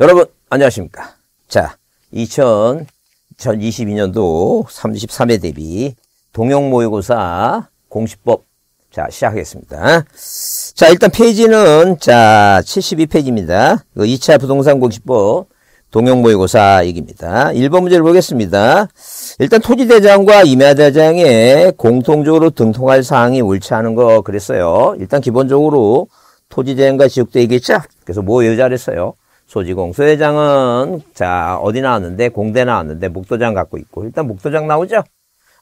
여러분 안녕하십니까? 자 2022년도 33회 대비 동영모의고사 공시법 자 시작하겠습니다. 자 일단 페이지는 자 72페이지입니다. 2차 부동산 공시법 동영모의고사 얘기입니다. 1번 문제를 보겠습니다. 일단 토지대장과 임야대장에 공통적으로 등통할 사항이 옳지 않은 거 그랬어요. 일단 기본적으로 토지대장과 지역대이겠죠 그래서 뭐 외우자 그랬어요 소지공. 소 회장은, 자, 어디 나왔는데? 공대 나왔는데, 목도장 갖고 있고. 일단 목도장 나오죠?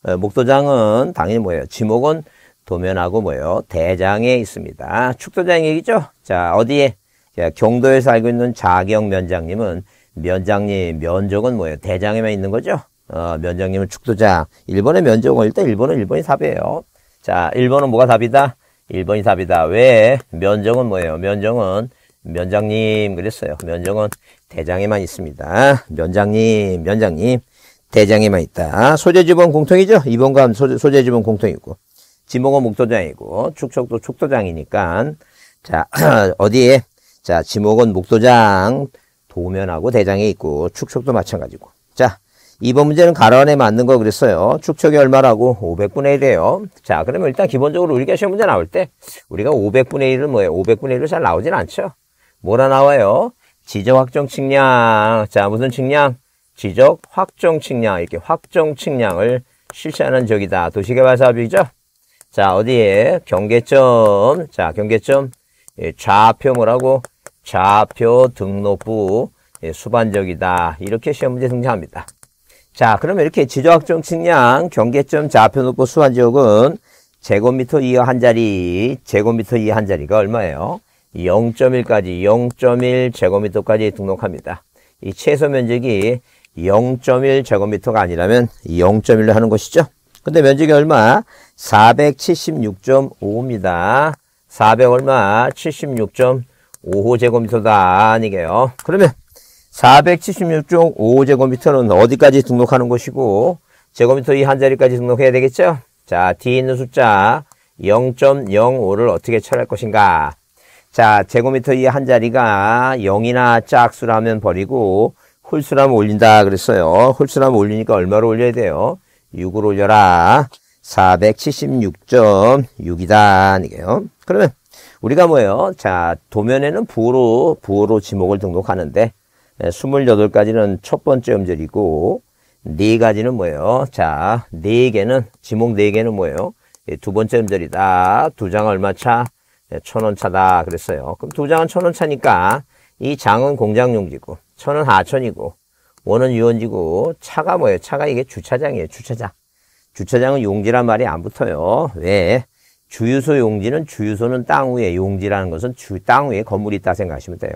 어, 목도장은 당연히 뭐예요? 지목은 도면하고 뭐예요? 대장에 있습니다. 축도장 얘기죠? 자, 어디에? 자, 경도에서 알고 있는 자경 면장님은 면장님, 면적은 뭐예요? 대장에만 있는 거죠? 어, 면장님은 축도장. 1번의 면적은 일단 1번은 1번이 답이에요. 자, 1번은 뭐가 답이다? 1번이 답이다. 왜? 면적은 뭐예요? 면적은 면장님 그랬어요. 면정은 대장에만 있습니다. 면장님, 면장님, 대장에만 있다. 소재지번 공통이죠? 이번과 소재, 소재지번 공통이고. 지목은 목도장이고, 축척도 축도장이니까. 자, 어디에? 자, 지목은 목도장, 도면하고 대장에 있고, 축척도 마찬가지고. 자, 이번 문제는 가로안에 맞는 거 그랬어요. 축척이 얼마라고? 500분의 1이에요. 자, 그러면 일단 기본적으로 우리가 시험 문제 나올 때, 우리가 500분의 1은 뭐예요? 500분의 1로 잘 나오진 않죠? 뭐라 나와요? 지적 확정 측량. 자, 무슨 측량? 지적 확정 측량. 이렇게 확정 측량을 실시하는 적이다. 도시개발 사업이죠? 자, 어디에? 경계점. 자, 경계점. 예, 좌표 뭐라고? 좌표 등록부 예, 수반적이다. 이렇게 시험 문제 등장합니다. 자, 그러면 이렇게 지적 확정 측량 경계점 좌표 등록부 수반지역은 제곱미터 이하 한 자리, 제곱미터 이하 한 자리가 얼마예요? 0.1까지 0.1 제곱미터까지 등록합니다. 이 최소 면적이 0.1 제곱미터가 아니라면 0.1로 하는 것이죠. 근데 면적이 얼마? 476.5입니다. 400 얼마? 76.55 제곱미터다. 아니게요. 그러면 476.5 제곱미터는 어디까지 등록하는 것이고 제곱미터 이 한 자리까지 등록해야 되겠죠? 자, 뒤에 있는 숫자 0.05를 어떻게 처리할 것인가? 자, 제곱미터 이 한 자리가 0이나 짝수라면 버리고 홀수라면 올린다 그랬어요. 홀수라면 올리니까 얼마로 올려야 돼요? 6으로 올려라. 476.6이다. 이게요. 그러면 우리가 뭐예요? 자, 도면에는 부호로, 부호로 지목을 등록하는데 28가지는 첫 번째 음절이고 네 가지는 뭐예요? 자, 네 개는 지목 네 개는 뭐예요? 두 번째 음절이다. 두 장 얼마 차? 네, 천원 차다 그랬어요. 그럼 두 장은 천원 차니까 이 장은 공장용지고 천은 하천이고 원은 유원지고 차가 뭐예요? 차가 이게 주차장이에요. 주차장. 주차장은 용지란 말이 안 붙어요. 왜? 주유소 용지는 주유소는 땅 위에 용지라는 것은 주, 땅 위에 건물이 있다 생각하시면 돼요.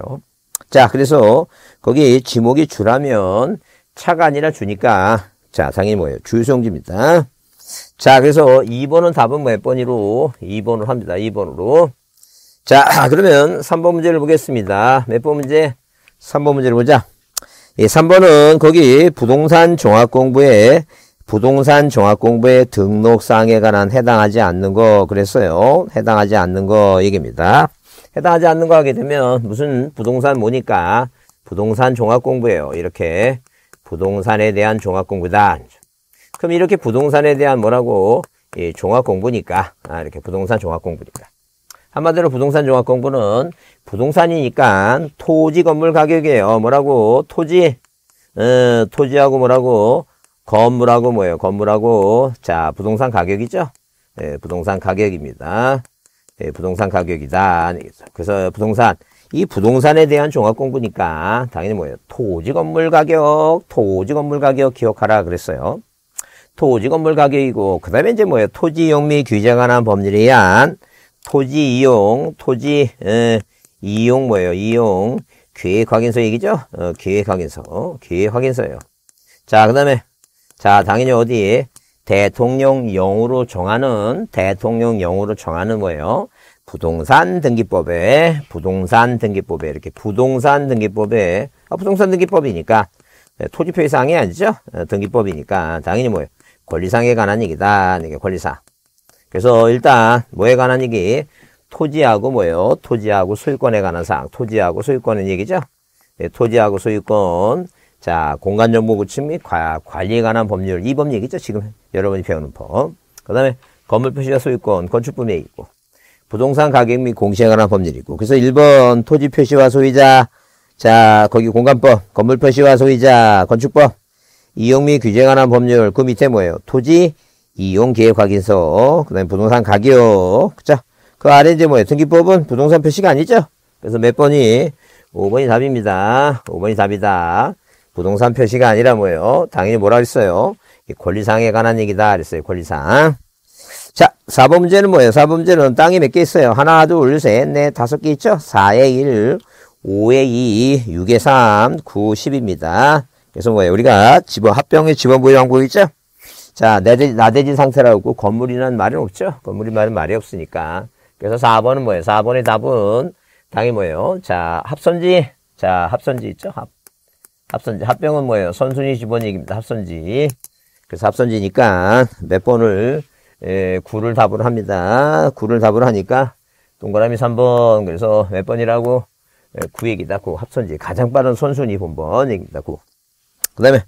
자, 그래서 거기 지목이 주라면 차가 아니라 주니까 자, 당연히 뭐예요? 주유소 용지입니다. 자, 그래서 2번은 답은 몇 번으로? 2번으로 합니다. 2번으로. 자, 그러면 3번 문제를 보겠습니다. 몇 번 문제? 3번 문제를 보자. 예, 3번은 거기 부동산 종합공부에 부동산 종합공부의 등록사항에 관한 해당하지 않는 거 그랬어요. 해당하지 않는 거 얘기입니다. 해당하지 않는 거 하게 되면 무슨 부동산 뭐니까 부동산 종합공부예요. 이렇게 부동산에 대한 종합공부다. 그럼 이렇게 부동산에 대한 뭐라고 예, 종합공부니까 아, 이렇게 부동산 종합공부니까 한마디로 부동산 종합 공부는 부동산이니까 토지 건물 가격이에요. 뭐라고? 토지, 어, 토지하고 뭐라고? 건물하고 뭐예요? 건물하고, 자, 부동산 가격이죠? 예, 부동산 가격입니다. 예, 부동산 가격이다. 그래서 부동산, 이 부동산에 대한 종합 공부니까 당연히 뭐예요? 토지 건물 가격, 토지 건물 가격 기억하라 그랬어요. 토지 건물 가격이고, 그 다음에 이제 뭐예요? 토지 용미 규제에 관한 법률에 의한 토지 이용, 토지 에, 이용 뭐예요? 이용 계획 확인서 얘기죠? 어, 계획 확인서, 어, 계획 확인서예요. 자, 그다음에 자 당연히 어디 대통령령으로 정하는 대통령령으로 정하는 뭐예요? 부동산 등기법에 부동산 등기법에 이렇게 부동산 등기법에 아, 부동산 등기법이니까 네, 토지표시상이 아니죠? 어, 등기법이니까 당연히 뭐예요? 권리상에 관한 얘기다. 이게 권리상. 그래서 일단 뭐에 관한 얘기? 토지하고 뭐예요? 토지하고 소유권에 관한 사항. 토지하고 소유권의 얘기죠. 예, 토지하고 소유권, 자, 공간정보 구축 및 관리에 관한 법률. 이 법 얘기죠. 지금 여러분이 배우는 법. 그 다음에 건물 표시와 소유권, 건축법 얘기고. 부동산 가격 및 공시에 관한 법률이고. 그래서 1번 토지 표시와 소유자. 자, 거기 공간법, 건물 표시와 소유자, 건축법. 이용 및 규제에 관한 법률. 그 밑에 뭐예요? 토지 이용 계획 확인서. 그 다음에 부동산 가격. 그죠? 그 아래 이제 뭐예요? 등기법은 부동산 표시가 아니죠? 그래서 몇 번이 5번이 답입니다. 5번이 답이다. 부동산 표시가 아니라 뭐예요? 당연히 뭐라 그랬어요? 권리상에 관한 얘기다 그랬어요. 권리상. 자, 4번 문제는 뭐예요? 4번 문제는 땅이 몇 개 있어요? 하나, 둘, 셋, 넷, 다섯 개 있죠? 4에 1, 5에 2, 6에 3, 9, 10입니다. 그래서 뭐예요? 우리가 집어, 합병의 왕국 있죠? 자, 나대지, 나대지 상태라고 건물이라는 말은 없죠? 건물이 말은 말이 없으니까. 그래서 4번은 뭐예요? 4번의 답은 당이 뭐예요? 자, 합선지. 자, 합선지 있죠? 합. 합선지. 합병은 뭐예요? 선순위 집원 얘기입니다. 합선지. 그래서 합선지니까 몇 번을, 에, 9를 답으로 합니다. 9를 답으로 하니까 동그라미 3번. 그래서 몇 번이라고? 에, 9 얘기다. 9. 합선지. 가장 빠른 선순위 본번 얘기입니다. 9. 그 다음에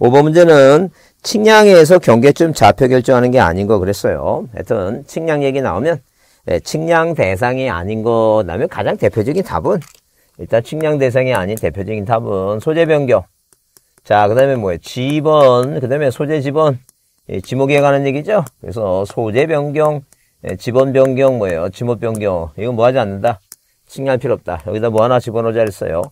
5번 문제는 측량에서 경계점 좌표 결정하는 게 아닌 거 그랬어요. 하여튼 측량 얘기 나오면 네, 측량 대상이 아닌 거 나면 가장 대표적인 답은 일단 측량 대상이 아닌 대표적인 답은 소재 변경. 자, 그 다음에 뭐예요? 지번, 그 다음에 소재 지번. 예, 지목에 관한 얘기죠? 그래서 소재 변경, 예, 지번 변경 뭐예요? 지목 변경. 이건 뭐 하지 않는다? 측량 필요 없다. 여기다 뭐 하나 집어넣자 했어요.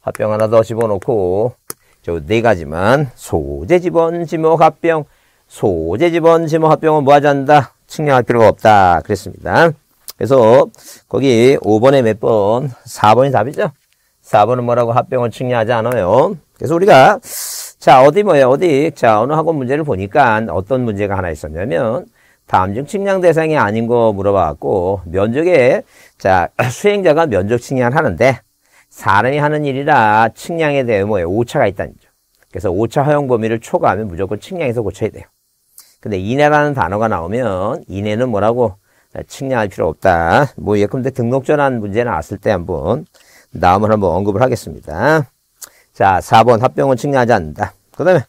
합병 하나 더 집어넣고, 저 네 가지만, 소재 지번, 지목 합병, 소재 지번, 지목 합병은 뭐 하지 않는다? 측량할 필요가 없다. 그랬습니다. 그래서 거기 5번에 몇 번? 4번이 답이죠. 4번은 뭐라고 합병을 측량하지 않아요. 그래서 우리가 자 어디 뭐예요? 어디 자 어느 학원 문제를 보니까 어떤 문제가 하나 있었냐면 다음 중 측량 대상이 아닌 거 물어봤고 면적에 자 수행자가 면적 측량을 하는데 사람이 하는 일이라 측량에 대해 뭐예요? 오차가 있다는 거죠. 그래서 오차 허용 범위를 초과하면 무조건 측량해서 고쳐야 돼요. 근데 이내라는 단어가 나오면 이내는 뭐라고 측량할 필요 없다. 뭐 예컨대 등록 전환 문제 나왔을 때 한번 다음을 한번 언급을 하겠습니다. 자, 4번 합병은 측량하지 않는다. 그 다음에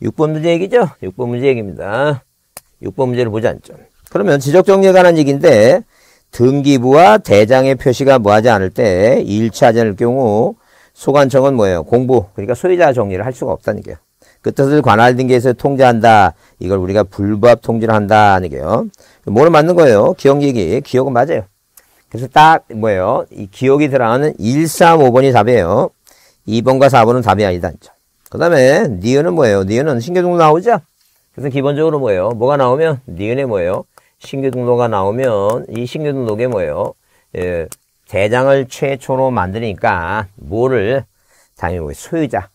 6번 문제 얘기죠? 6번 문제 얘기입니다. 6번 문제를 보지 않죠. 그러면 지적 정리에 관한 얘기인데 등기부와 대장의 표시가 뭐하지 않을 때 일치하지 않을 경우 소관청은 뭐예요? 공부, 그러니까 소유자 정리를 할 수가 없다는 게요. 그 뜻을 관할 등기에서 통제한다. 이걸 우리가 불법 통지를 한다는 게요. 뭐는 맞는 거예요? 기억 얘기. 기억은 맞아요. 그래서 딱 뭐예요? 이 기억이 들어가는 1, 3, 5번이 답이에요. 2번과 4번은 답이 아니다. 그 다음에 니은은 뭐예요? 니은은 등록 나오죠? 그래서 기본적으로 뭐예요? 뭐가 나오면 니은에 뭐예요? 신규 등록가 나오면 이 신규 등록에 뭐예요? 예, 대장을 최초로 만드니까 뭐를 당연히 소유자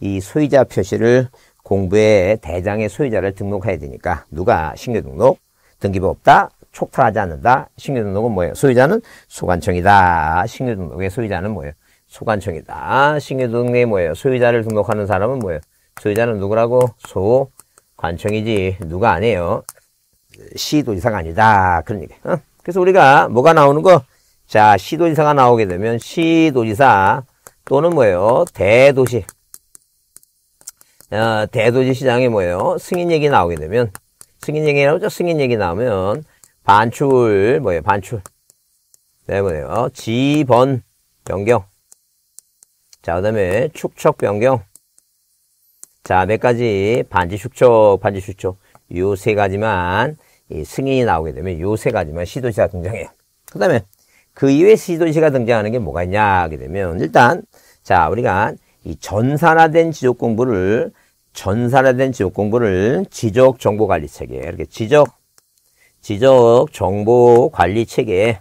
이 소유자 표시를 공부에 대장의 소유자를 등록해야 되니까 누가 신규 등록? 등기부 없다 촉탁하지 않는다. 신규 등록은 뭐예요? 소유자는 소관청이다. 신규 등록의 소유자는 뭐예요? 소관청이다. 신규 등록이 뭐예요? 소유자를 등록하는 사람은 뭐예요? 소유자는 누구라고? 소관청이지. 누가 아니에요 시도지사가 아니다 그런 얘기 어? 그래서 우리가 뭐가 나오는 거 자 시도지사가 나오게 되면 시도지사 또는 뭐예요 대도시 어, 대도시 시장에 뭐예요? 승인 얘기 나오게 되면 승인 얘기 나오죠? 승인 얘기 나오면 반출 뭐예요? 반출. 네, 뭐예요? 지번 변경. 자, 그다음에 축척 변경. 자, 몇 가지 반지 축척, 반지 축척. 요 세 가지만 이 승인이 나오게 되면 요세 가지만 시도지가 등장해요. 그 다음에 그 이외에 시도지가 등장하는 게 뭐가 있냐 하게 되면 일단 자, 우리가 이 전산화된 지적 공부를 전산화된 지적 공부를 지적 정보 관리 체계 이렇게 지적 지적 정보 관리 체계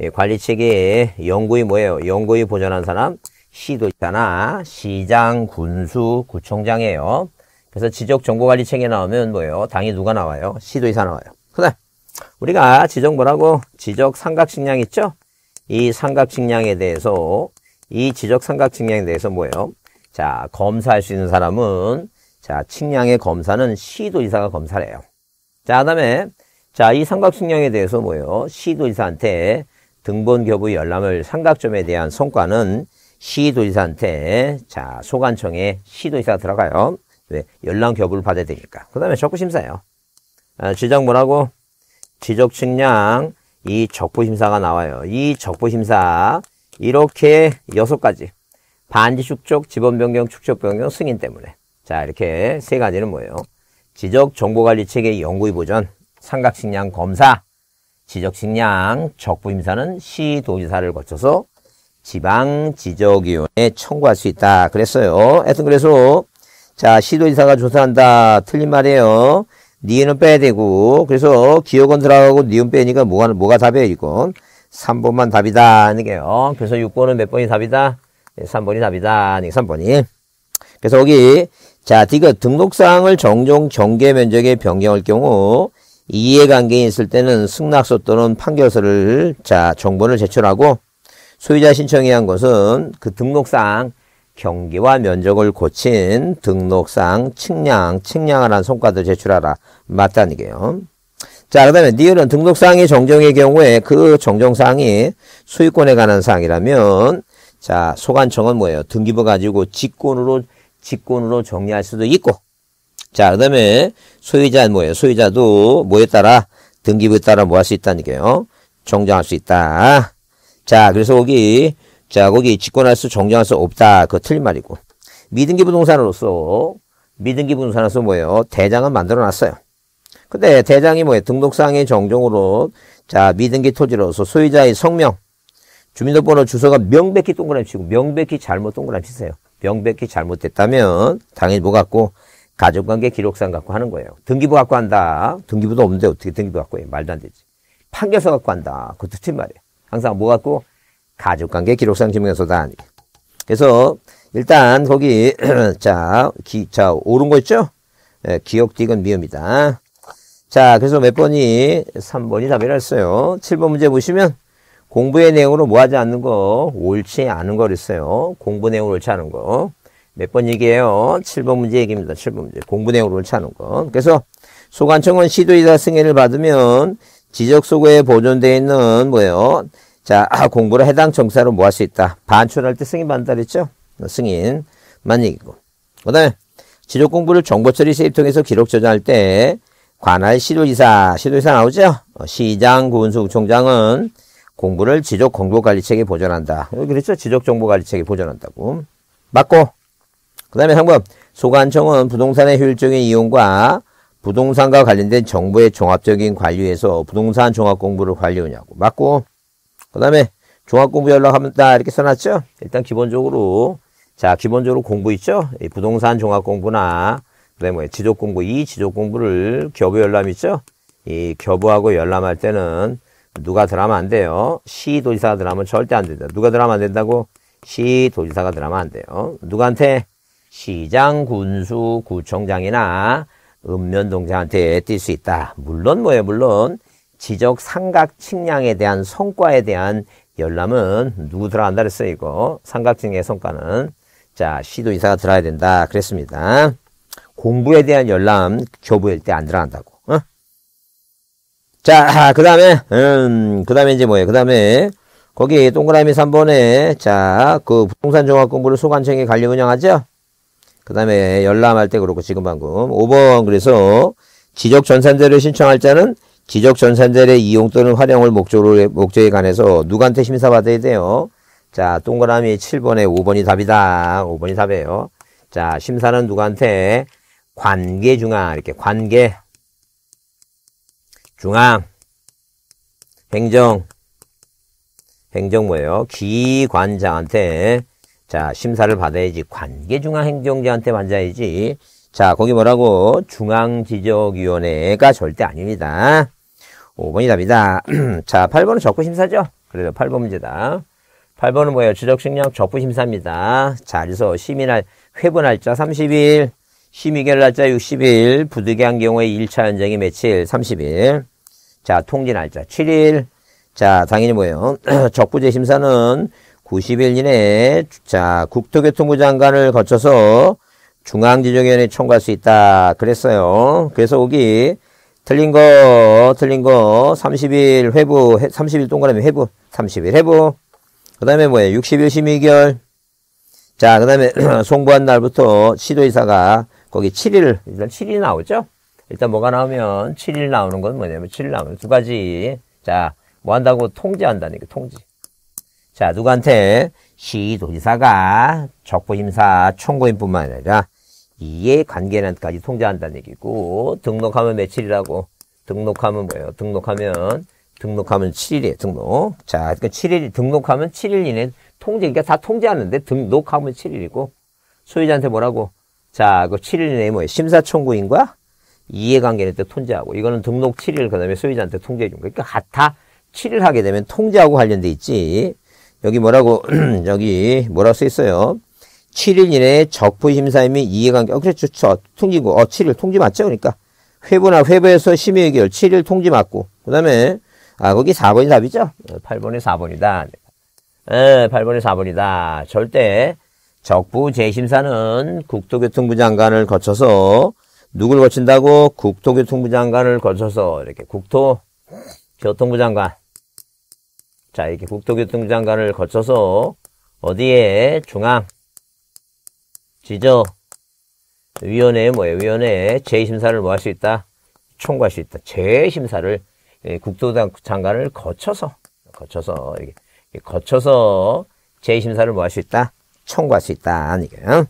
예, 관리 체계에 연구위 뭐예요? 연구위 보존한 사람 시도지사나 시장, 군수, 구청장이에요. 그래서 지적 정보 관리 체계 나오면 뭐예요? 당이 누가 나와요? 시도지사 나와요. 그다음 우리가 지적 뭐라고? 지적 삼각식량 있죠? 이 삼각식량에 대해서 이 지적 삼각식량에 대해서 뭐예요? 자, 검사할 수 있는 사람은 자, 측량의 검사는 시도지사가 검사를 해요. 자, 그 다음에 자, 이 삼각측량에 대해서 뭐예요? 시도지사한테 등본 교부 열람을 삼각점에 대한 성과는 시도지사한테 자 소관청에 시도지사가 들어가요. 왜? 연락 교부를 받아야 되니까. 그 다음에 적부심사예요. 아, 지적 뭐라고? 지적 측량 이 적부심사가 나와요. 이 적부심사 이렇게 여섯 가지 반지 축적, 지번 변경, 축적 변경, 승인 때문에 자 이렇게 세 가지는 뭐예요? 지적 정보관리 체계 연구의 보전, 삼각 측량 검사, 지적 측량 적부심사는 시도지사를 거쳐서 지방지적위원회에 청구할 수 있다. 그랬어요. 하여튼 그래서 자, 시도지사가 조사한다. 틀린 말이에요. 니은은 빼야 되고, 그래서 기억은 들어가고 니은 빼니까 뭐가, 뭐가 답이에요, 이건? 3번만 답이다. 이게요. 그래서 6번은 몇 번이 답이다? 3번이 예, 답이다. 이게 3번이. 그래서 여기, 자, 디귿 등록사항을 정종 경계 면적에 변경할 경우, 이해관계에 있을 때는 승낙서 또는 판결서를, 자, 정본을 제출하고, 소유자 신청에 의한 것은 그 등록사항, 경계와 면적을 고친 등록상 측량, 측량하라는 성과도 제출하라. 맞다는 게요. 자, 그 다음에 니은은 등록사항의 정정의 경우에 그 정정사항이 소유권에 관한 사항이라면 자, 소관청은 뭐예요? 등기부 가지고 직권으로, 직권으로 정리할 수도 있고 자, 그 다음에 소유자는 뭐예요? 소유자도 뭐에 따라 등기부에 따라 뭐 할 수 있다는 게요. 정정할 수 있다. 자, 그래서 거기 자, 거기 직권할 수, 정정할 수 없다. 그거 틀린 말이고. 미등기 부동산으로서, 미등기 부동산으로서 뭐예요? 대장은 만들어 놨어요. 근데 대장이 뭐예요? 등록상의 정정으로, 자, 미등기 토지로서 소유자의 성명, 주민등록번호 주소가 명백히 동그라미 치고, 명백히 잘못 동그라미 치세요. 명백히 잘못됐다면, 당연히 뭐 갖고, 가족관계 기록상 갖고 하는 거예요. 등기부 갖고 한다. 등기부도 없는데 어떻게 등기부 갖고 해? 말도 안 되지. 판결서 갖고 한다. 그것도 틀린 말이에요. 항상 뭐 갖고? 가족관계 기록상 증명서다. 그래서 일단 거기 자, 기, 자 오른 거 있죠? 예, 기억 딕은 미음이다. 자, 그래서 몇 번이 3번이 답이라 했어요. 7번 문제 보시면 공부의 내용으로 뭐 하지 않는 거, 옳지 않은 거 그랬어요. 공부 내용을 옳지 않은 거. 몇 번 얘기해요? 7번 문제 얘기입니다. 7번 문제. 공부 내용으로 옳지 않은 거. 그래서 소관청은 시도이사 승인을 받으면 지적 소고에 보존되어 있는 뭐예요? 자, 아, 공부를 해당 정사로 뭐 할 수 있다. 반출할 때 승인 받는다 그랬죠? 승인만 얘기고. 그 다음에 지적 공부를 정보 처리 세입 통해서 기록 저장할 때 관할 시도지사, 시도지사 나오죠? 어, 시장, 군수총장은 공부를 지적 공보관리책에 보존한다. 여기 그랬죠? 지적 정보관리책에 보존한다고. 맞고. 그 다음에 3번. 소관청은 부동산의 효율적인 이용과 부동산과 관련된 정보의 종합적인 관리에서 부동산 종합 공부를 관리하냐고. 맞고. 그 다음에 종합공부 연락하면 다 이렇게 써놨죠? 일단 기본적으로 자 기본적으로 공부 있죠? 부동산 종합공부나 그다음에 뭐 지적공부 이 지적공부를 교부 열람 있죠? 이 교부하고 열람할 때는 누가 들어가면 안 돼요. 시 도지사가 들어가면 절대 안 된다. 누가 들어가면 안 된다고? 시 도지사가 들어가면 안 돼요. 누구한테? 시장, 군수, 구청장이나 읍면동장한테 뛸 수 있다. 물론 뭐예요? 물론 지적 삼각 측량에 대한 성과에 대한 열람은 누구 들어간다 그랬어요, 이거. 삼각증의 성과는. 자, 시도 이사가 들어야 된다. 그랬습니다. 공부에 대한 열람, 교부일 때 안 들어간다고. 어? 자, 그 다음에, 음, 그 다음에 이제 뭐예요? 그 다음에, 거기 동그라미 3번에, 자, 그 부동산 종합 공부를 소관청에 관리 운영하죠? 그 다음에 열람할 때 그렇고 지금 방금. 5번, 그래서 지적 전산제를 신청할 자는 지적 전산자의 이용 또는 활용을 목적으로, 목적에 관해서 누구한테 심사받아야 돼요? 자, 동그라미 7번에 5번이 답이다. 5번이 답이에요. 자, 심사는 누구한테? 관계 중앙, 이렇게 관계, 중앙, 행정, 행정 뭐예요? 기관장한테, 자, 심사를 받아야지. 관계 중앙 행정자한테 받아야지. 자, 거기 뭐라고? 중앙지적위원회가 절대 아닙니다. 5번이 답이다. 자, 8번은 적부심사죠? 그래서 8번 문제다. 8번은 뭐예요? 주적식량 적부심사입니다. 자, 그래서 심의날, 회부 날짜 30일, 심의결 날짜 60일, 부득이 한 경우에 1차 연정이 며칠? 30일. 자, 통지 날짜 7일. 자, 당연히 뭐예요? 적부제 심사는 90일 이내에, 자, 국토교통부 장관을 거쳐서 중앙지정위원회에 청구할 수 있다. 그랬어요. 그래서 여기 틀린 거, 틀린 거, 30일 회부, 30일 동그라미 회부, 30일 회부. 그 다음에 뭐예요? 60일 심의결, 자, 그 다음에 송부한 날부터 시도의사가 거기 7일, 일단 7일 나오죠? 일단 뭐가 나오면 7일 나오는 건 뭐냐면 7일 나오면 두 가지. 자, 뭐 한다고 통제한다는 게 통제. 자, 누구한테? 시도지사가 적부심사 총고인뿐만 아니라 이해 관계는까지 통제한다는 얘기고 등록하면 며칠이라고 등록하면 뭐예요? 등록하면 등록하면 7일이에요. 등록. 자, 그러니까 7일 등록하면 7일 이내 통제 그러니까 다 통제하는데 등록하면 7일이고 소유자한테 뭐라고? 자, 그 7일 이내에 뭐예요? 심사 청구인과 이해관계는 때 통제하고 이거는 등록 7일 그다음에 소유자한테 통제해 준 거. 그러니까 다 7일 하게 되면 통제하고 관련돼 있지. 여기 뭐라고 여기 뭐라고 써 있어요? 7일 이내에 적부 심사위 및 이해관계. 어, 그렇죠. 저 통지고. 어, 7일 통지 맞죠? 그러니까 회부나 회부에서 심의 의결 7일 통지 맞고. 그 다음에 아, 거기 4번이 답이죠? 8번이 4번이다. 에, 8번이 4번이다. 절대 적부 재심사는 국토교통부 장관을 거쳐서 누굴 거친다고? 국토교통부 장관을 거쳐서 이렇게 국토교통부 장관 자 이렇게 국토교통부 장관을 거쳐서 어디에 중앙 지저 위원회 뭐예요? 위원회 재심사를 뭐 할 수 있다? 총괄할 수 있다. 재심사를 예, 국토장관을 거쳐서 거쳐서 이렇게 거쳐서 재심사를 뭐 할 수 있다? 총괄할 수 있다. 이게요.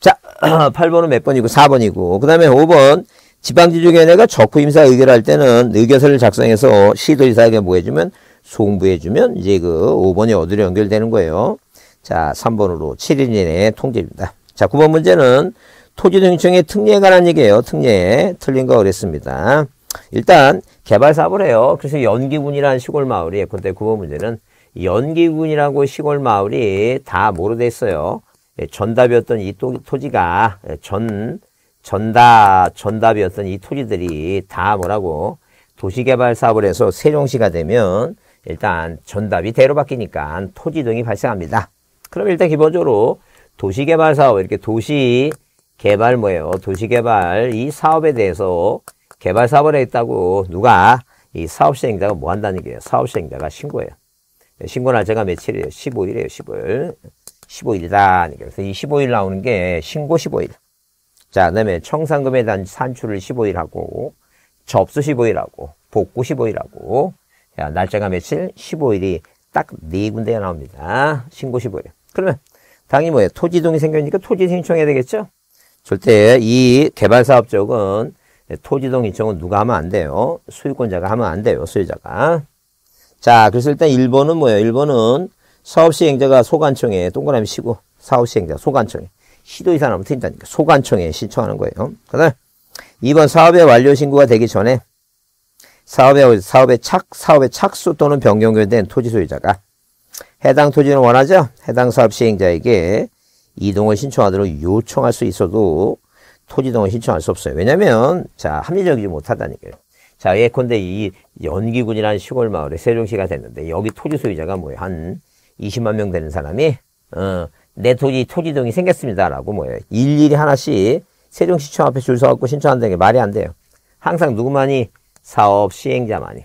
자, 8번은 몇 번이고 4번이고 그 다음에 5번 지방지주위원회가 적부 임사 의결할 때는 의결서를 작성해서 시도지사에게 뭐 해주면 송부해주면 이제 그 5번이 어디로 연결되는 거예요. 자, 3번으로 7일 이내에 통제입니다. 자, 9번 문제는 토지등청의 특례에 관한 얘기예요. 특례. 틀린 거 그랬습니다. 일단 개발 사업을 해요. 그래서 연기군이라는 시골 마을이 근데 9번 문제는 연기군이라고 시골 마을이 다 뭐로 됐어요. 예, 전답이었던 이 토지가 예, 전 전답 전답이었던 이 토지들이 다 뭐라고 도시개발 사업을 해서 세종시가 되면 일단 전답이 대로 바뀌니까 토지 등이 발생합니다. 그럼 일단 기본적으로 도시개발 사업 이렇게 도시 개발 뭐예요? 도시개발 이 사업에 대해서 개발 사업을 했다고 누가 이 사업 시행자가 뭐 한다는 얘기예요? 사업 시행자가 신고해요. 신고 날짜가 며칠이에요? 15일이에요. 15일. 15일이다. 그래서 이 15일 나오는 게 신고 15일. 자, 그 다음에 청산금에 대한 산출을 15일 하고, 접수 15일 하고, 복구 15일 하고, 자, 날짜가 며칠? 15일이 딱 네 군데가 나옵니다. 신고 15일. 그러면 당연히 뭐예요? 토지동이 생겼으니까 토지 신청해야 되겠죠? 절대 이 개발사업 쪽은 토지동 신청은 누가 하면 안 돼요? 소유권자가 하면 안 돼요. 소유자가. 자, 그래서 일단 1번은 뭐예요? 1번은 사업시행자가 소관청에 동그라미 치고 사업시행자 소관청에 시도이사 나면 틀린다니까 소관청에 신청하는 거예요. 그 다음 2번 사업의 완료 신고가 되기 전에 사업의 사업의 착 사업의 착수 또는 변경된 토지 소유자가 해당 토지를 원하죠. 해당 사업 시행자에게 이동을 신청하도록 요청할 수 있어도 토지동을 신청할 수 없어요. 왜냐면 자 합리적이지 못하다니까요. 자 예컨대 이 연기군이라는 시골 마을에 세종시가 됐는데 여기 토지 소유자가 뭐예요? 한 20만 명 되는 사람이 어, 내 토지 토지동이 생겼습니다라고 뭐예요? 일일이 하나씩 세종시청 앞에 줄 서갖고 신청한다는 게 말이 안 돼요. 항상 누구만이 사업 시행자만이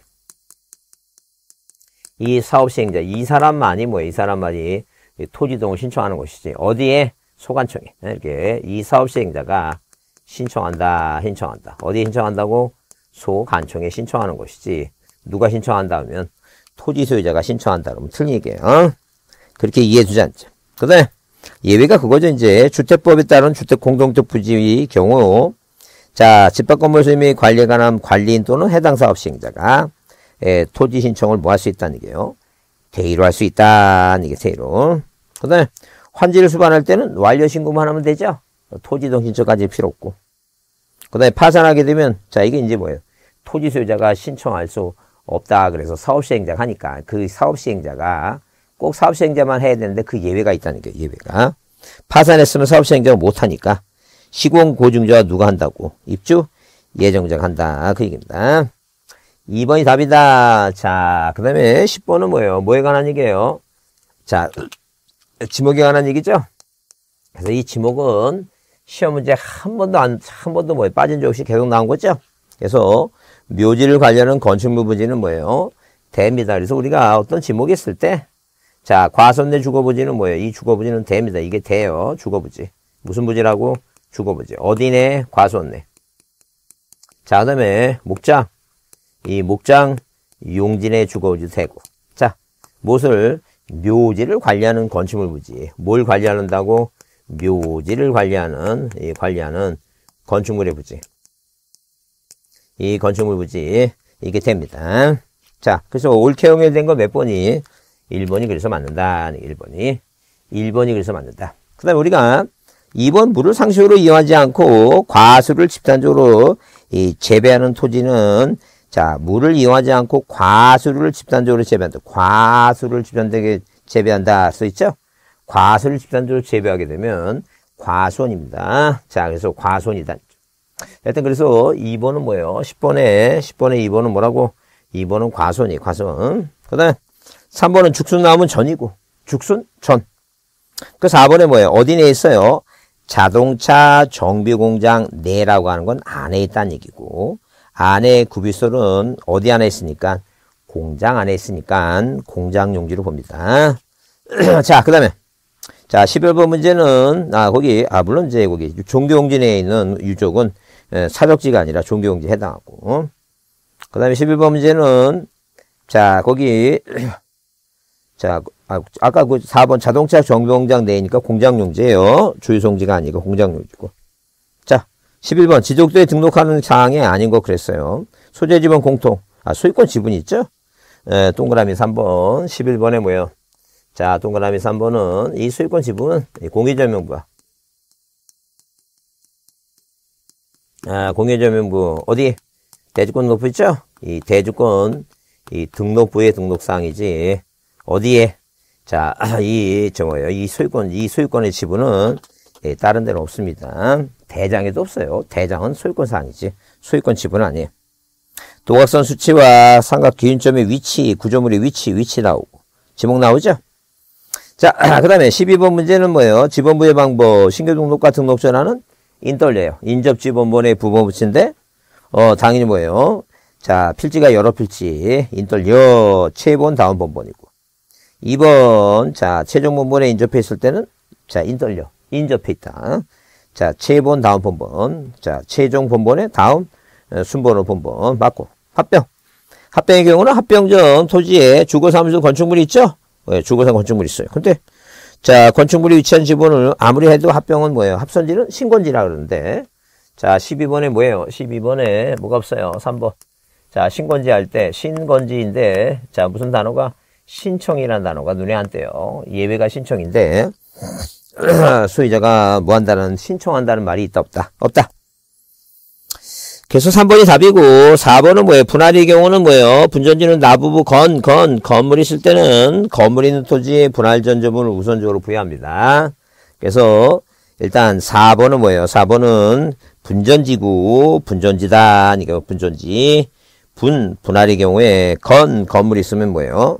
이 사업 시행자 이 사람만이 뭐예요? 이 사람만이 토지동을 신청하는 것이지 어디에 소관청에 이렇게 이 사업 시행자가 신청한다 신청한다 어디에 신청한다고 소관청에 신청하는 것이지 누가 신청한다 하면 토지 소유자가 신청한다 그러면 얘기예요. 어? 그렇게 이해해 주지 않죠. 그 다음에 예외가 그거죠. 이제 주택법에 따른 주택 공동적 부지의 경우 자 집합건물 소유 및 관리에 관한 관리인 또는 해당 사업 시행자가 예, 토지 신청을 뭐 할 수 있다는 얘기예요. 대의로 할 수 있다는 게 대의로. 그 다음에 환지를 수반할 때는 완료 신고만 하면 되죠. 토지 동 신청까지 필요 없고. 그 다음에 파산하게 되면 자 이게 이제 뭐예요. 토지 소유자가 신청할 수 없다. 그래서 사업 시행자가 하니까 그 사업 시행자가 꼭 사업 시행자만 해야 되는데 그 예외가 있다는 게 예외가. 파산했으면 사업 시행자가 못하니까 시공 고증자가 누가 한다고? 입주 예정자가 한다. 그 얘기입니다. 2번이 답이다. 자, 그 다음에 10번은 뭐예요? 뭐에 관한 얘기예요? 자, 지목에 관한 얘기죠? 그래서 이 지목은 시험 문제 한 번도 안, 한 번도 뭐 빠진 적 없이 계속 나온 거죠? 그래서 묘지를 관련한 건축물 부지는 뭐예요? 대입니다. 그래서 우리가 어떤 지목이 있을 때 자, 과선내 주거부지는 뭐예요? 이 주거부지는 대입니다. 이게 대요. 주거부지. 무슨 부지라고? 주거부지. 어디네? 과선내. 자, 그 다음에 목장. 이 목장 용진의 주거부지 되고. 자, 무엇을? 묘지를 관리하는 건축물 부지. 뭘 관리한다고? 묘지를 관리하는, 이 관리하는 건축물의 부지. 이 건축물 부지. 이게 됩니다. 자, 그래서 옳게 용해된 거 몇 번이? 1번이 그래서 맞는다. 1번이. 1번이 그래서 맞는다. 그 다음에 우리가 2번 물을 상식으로 이용하지 않고 과수를 집단적으로 이 재배하는 토지는 자 물을 이용하지 않고 과수를 집단적으로 재배한다. 과수를 집단적으로 재배한다 써 있죠? 과수를 집단적으로 재배하게 되면 과손입니다. 자 그래서 과손이다. 하여튼 그래서 2번은 뭐예요? 10번에 10번에 2번은 뭐라고? 2번은 과손이 과손. 그 다음에 3번은 죽순 나오면 전이고 죽순 전. 그 4번에 뭐예요? 어디 내 있어요? 자동차 정비공장 내라고 하는 건 안에 있다는 얘기고 안에 구비솔은 어디 안에 있으니까? 공장 안에 있으니까 공장 용지로 봅니다. 자, 그 다음에. 자, 11번 문제는 아 거기 아 물론 이제 거기 종교용지 내에 있는 유족은 사적지가 아니라 종교용지에 해당하고. 그 다음에 11번 문제는 자 거기 자, 아, 아까 그 4번 자동차 정비공장 내니까 공장용지예요. 주유송지가 아니고 공장용지고. 자, 11번 지적도에 등록하는 사항이 아닌 거 그랬어요. 소재 지분 공통. 아, 소유권 지분이 있죠? 에, 동그라미 3번. 11번에 뭐예요? 자, 동그라미 3번은 이 소유권 지분은 공유점명부야. 아, 공유점명부 어디? 대주권 등록부 있죠? 이 대주권 이 등록부의 등록사항이지. 어디에? 자, 이, 저 뭐예요? 이 소유권, 이 소유권의 지분은 예, 다른 데는 없습니다. 대장에도 없어요. 대장은 소유권 사항이지. 소유권 지분은 아니에요. 도각선 수치와 삼각 기준점의 위치, 구조물의 위치, 위치 나오고. 지목 나오죠? 자, 그 다음에 12번 문제는 뭐예요? 지번부의 방법, 신규 등록과 등록 전환은 인떨려요. 인접 지번번의 부분 붙인데, 어, 당연히 뭐예요? 자, 필지가 여러 필지, 인떨려, 최본 다음 번번이고. 2번, 자, 최종 본번에 인접해 있을 때는, 자, 인떨려. 인접해 있다. 자, 최본 다음 본번. 자, 최종 본번에 다음 어, 순번호 본번. 맞고. 합병. 합병의 경우는 합병점 토지에 주거사무소 건축물이 있죠? 네, 주거사 건축물이 있어요. 근데, 자, 건축물이 위치한 지번을 아무리 해도 합병은 뭐예요? 합선지는 신건지라 그러는데. 자, 12번에 뭐예요? 12번에 뭐가 없어요? 3번. 자, 신건지 할 때, 신건지인데, 자, 무슨 단어가? 신청이라는 단어가 눈에 안 띄어요. 예외가 신청인데 소유자가 뭐 한다는 신청한다는 말이 있다 없다? 없다. 그래서 3번이 답이고 4번은 뭐예요? 분할의 경우는 뭐예요? 분전지는 나부부 건, 건, 건물 있을 때는 건물 있는 토지에 분할 전조분을 우선적으로 부여합니다. 그래서 일단 4번은 뭐예요? 4번은 분전지구, 분전지다. 그러니까 분전지. 분, 분할의 경우에 건, 건물 있으면 뭐예요?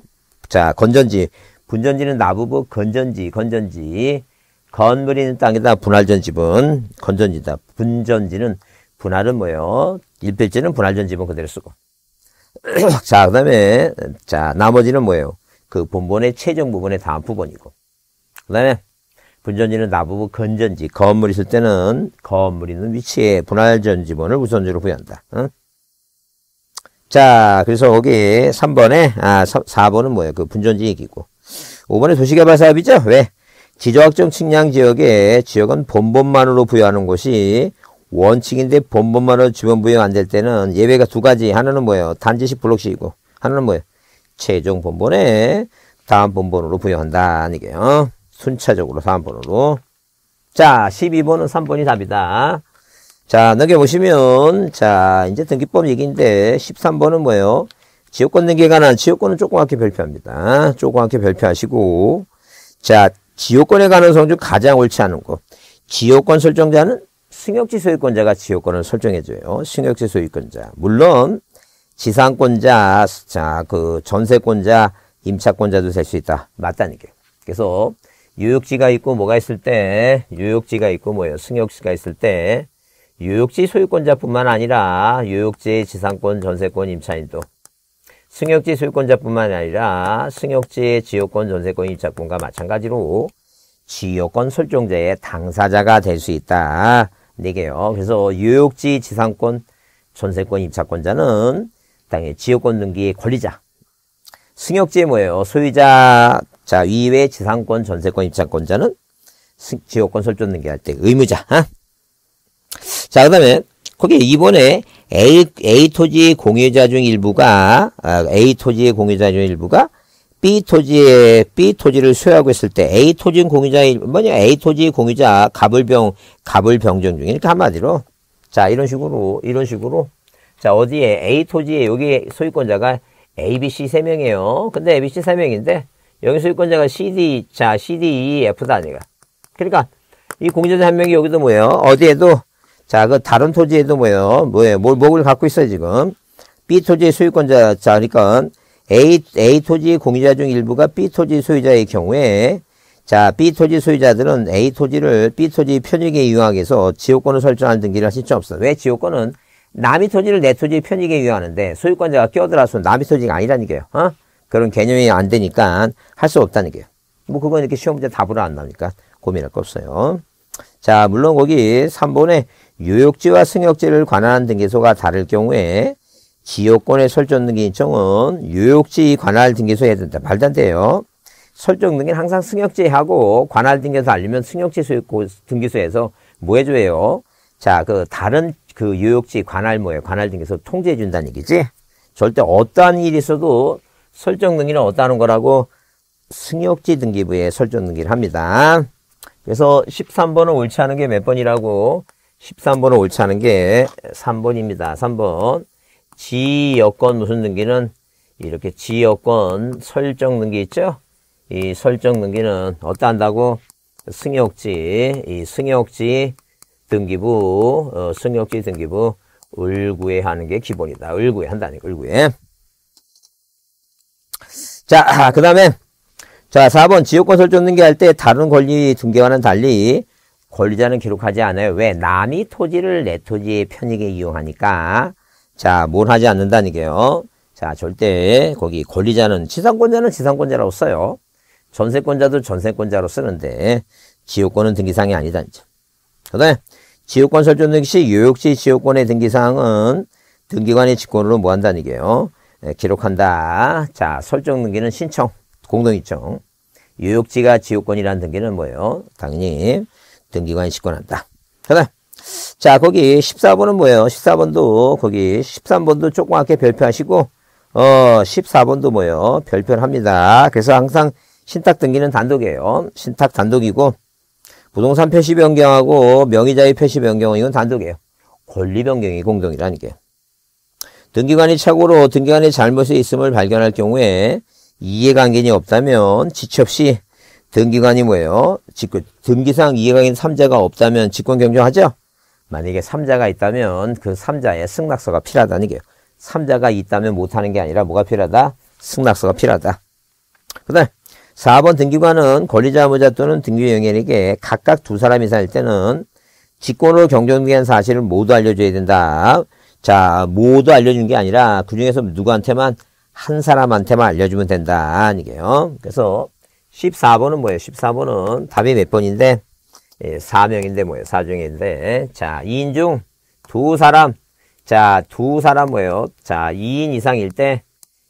자, 건전지. 분전지는 나부부 건전지, 건전지. 건물이 있는 땅에다 분할전 지분, 건전지다. 분전지는 분할은 뭐예요? 일필지는 분할전 지분 그대로 쓰고. 자, 그 다음에, 자, 나머지는 뭐예요? 그 본본의 최종 부분의 다음 부분이고. 그 다음에, 분전지는 나부부 건전지, 건물 있을 때는 건물 있는 위치에 분할전 지분을 우선적으로 부여한다. 응? 자, 그래서 여기 3번에, 아, 4번은 뭐예요? 그 분전지 얘기고. 5번에 도시개발 사업이죠? 왜? 지조학적 측량 지역에 지역은 본본만으로 부여하는 곳이 원칙인데 본본만으로 지원 부여 안 될 때는 예외가 두 가지. 하나는 뭐예요? 단지식 블록식이고. 하나는 뭐예요? 최종 본본에 다음 본본으로 부여한다. 이게요. 순차적으로 다음 번으로. 자, 12번은 3번이 답이다. 자, 넘겨보시면, 자, 이제 등기법 얘기인데, 13번은 뭐예요? 지역권 등기에 관한 지역권은 조그맣게 별표합니다. 조그맣게 별표하시고, 자, 지역권에 관한 성중 가장 옳지 않은 거. 지역권 설정자는 승역지 소유권자가 지역권을 설정해줘요. 승역지 소유권자. 물론, 지상권자, 자, 그 전세권자, 임차권자도 될 수 있다. 맞다는 게. 그래서, 유역지가 있고 뭐가 있을 때, 유역지가 있고 뭐예요? 승역지가 있을 때, 유역지 소유권자뿐만 아니라 유역지 지상권, 전세권, 임차인도 승역지 소유권자뿐만 아니라 승역지의 지역권 전세권 입자권과 마찬가지로 지역권 설정자의 당사자가 될 수 있다. 네 개요. 그래서 유역지 지상권 전세권 입자권자는 당연히 지역권 등기의 권리자. 승역지의 뭐예요? 소유자 자 위외 지상권 전세권 입자권자는 지역권 설정 등기할 때 의무자. 어? 자 그 다음에 거기 이번에 A, A 토지 공유자 중 일부가 아, A 토지의 공유자 중 일부가 B 토지에 B 토지를 소유하고 있을 때 A 토지 공유자 뭐냐 A 토지 공유자 갑을병 갑을병정 중 이렇게 한마디로 자 이런 식으로 이런 식으로 자 어디에 A 토지에 여기 소유권자가 A, B, C 세 명이에요. 근데 A, B, C 세 명인데 여기 소유권자가 CD 자 CD, E, F다 아니가. 그러니까 이 공유자 한 명이 여기도 뭐예요? 어디에도 자, 그 다른 토지에도 뭐예요? 뭐예요? 뭘, 목을 갖고 있어요, 지금. B 토지의 소유권자, 자, 그러니까 A, A 토지 공유자 중 일부가 B 토지 소유자의 경우에 자, B 토지 소유자들은 A 토지를 B 토지 편익에 이용하기 위해서 지역권을 설정할 등기를 하실 수 없어. 왜 지역권은 남의 토지를 내 토지 편익에 이용하는데 소유권자가 끼어들어서 남의 토지가 아니라는 게요. 어? 그런 개념이 안 되니까 할 수 없다는 게요. 뭐 그건 이렇게 시험 문제 답으로 안 나오니까 고민할 거 없어요. 자, 물론 거기 3번에 유역지와 승역지를 관할한 등기소가 다를 경우에 지역권의 설정 등기 인청은 유역지 관할 등기소에 해야 된다. 말도 안 돼요. 설정 등기는 항상 승역지하고 관할 등기소 알리면 승역지 등기소에서 뭐 해줘요? 자, 그 다른 그 유역지 관할 뭐예요? 관할 등기소 통제해 준다는 얘기지? 절대 어떠한 일이 있어도 설정 등기는 어떠한 거라고 승역지 등기부에 설정 등기를 합니다. 그래서 13번은 옳지 않은 게 몇 번이라고 13번은 옳지 않은 게 3번입니다. 3번. 지여권 무슨 등기는 이렇게 지여권 설정 등기 있죠? 이 설정 등기는 어떠 한다고? 승역지, 이 승역지 등기부, 어, 승역지 등기부 을구에 하는 게 기본이다. 을구에 한다니까, 을구에. 자, 그 다음에, 자, 4번 지역권 설정 등기할 때 다른 권리 등기와는 달리 권리자는 기록하지 않아요. 왜? 남이 토지를 내 토지의 편익에 이용하니까 자, 뭘 하지 않는다는 게요. 자, 절대 거기 권리자는 지상권자는 지상권자라고 써요. 전세권자도 전세권자로 쓰는데 지역권은 등기사항이 아니다. 그 다음에 지역권 설정 등기 시 요역시 지역권의 등기사항은 등기관의 직권으로 뭐 한다는 얘기예요. 네, 기록한다. 자, 설정 등기는 신청, 공동이청. 요역지가 지역권이라는 등기는 뭐예요? 당연히 등기관이 집권한다. 그다음 자 거기 14번은 뭐예요? 14번도 거기 13번도 조그맣게 별표하시고 어 14번도 뭐예요? 별표를 합니다. 그래서 항상 신탁 등기는 단독이에요. 신탁 단독이고 부동산 표시 변경하고 명의자의 표시 변경은 이건 단독이에요. 권리 변경이 공동이라는 게. 등기관이 착오로 등기관의 잘못이 있음을 발견할 경우에 이해관계이 없다면 지체 없이 등기관이 뭐예요? 직권, 등기상 이해관계인 3자가 없다면 직권 경정하죠? 만약에 3자가 있다면 그 3자의 승낙서가 필요하다는 게요. 3자가 있다면 못하는 게 아니라 뭐가 필요하다? 승낙서가 필요하다. 그 다음 4번 등기관은 권리자 의무자 또는 등기영인에게 각각 두 사람 이상일 때는 직권으로 경정된 사실을 모두 알려줘야 된다. 자, 모두 알려준 게 아니라 그 중에서 누구한테만 한 사람한테만 알려주면 된다. 이게요. 그래서 14번은 뭐예요? 14번은 답이 몇 번인데? 예, 4명인데 뭐예요? 4중인데. 자, 2인 중 두 사람. 자, 두 사람 뭐예요? 자, 2인 이상일 때,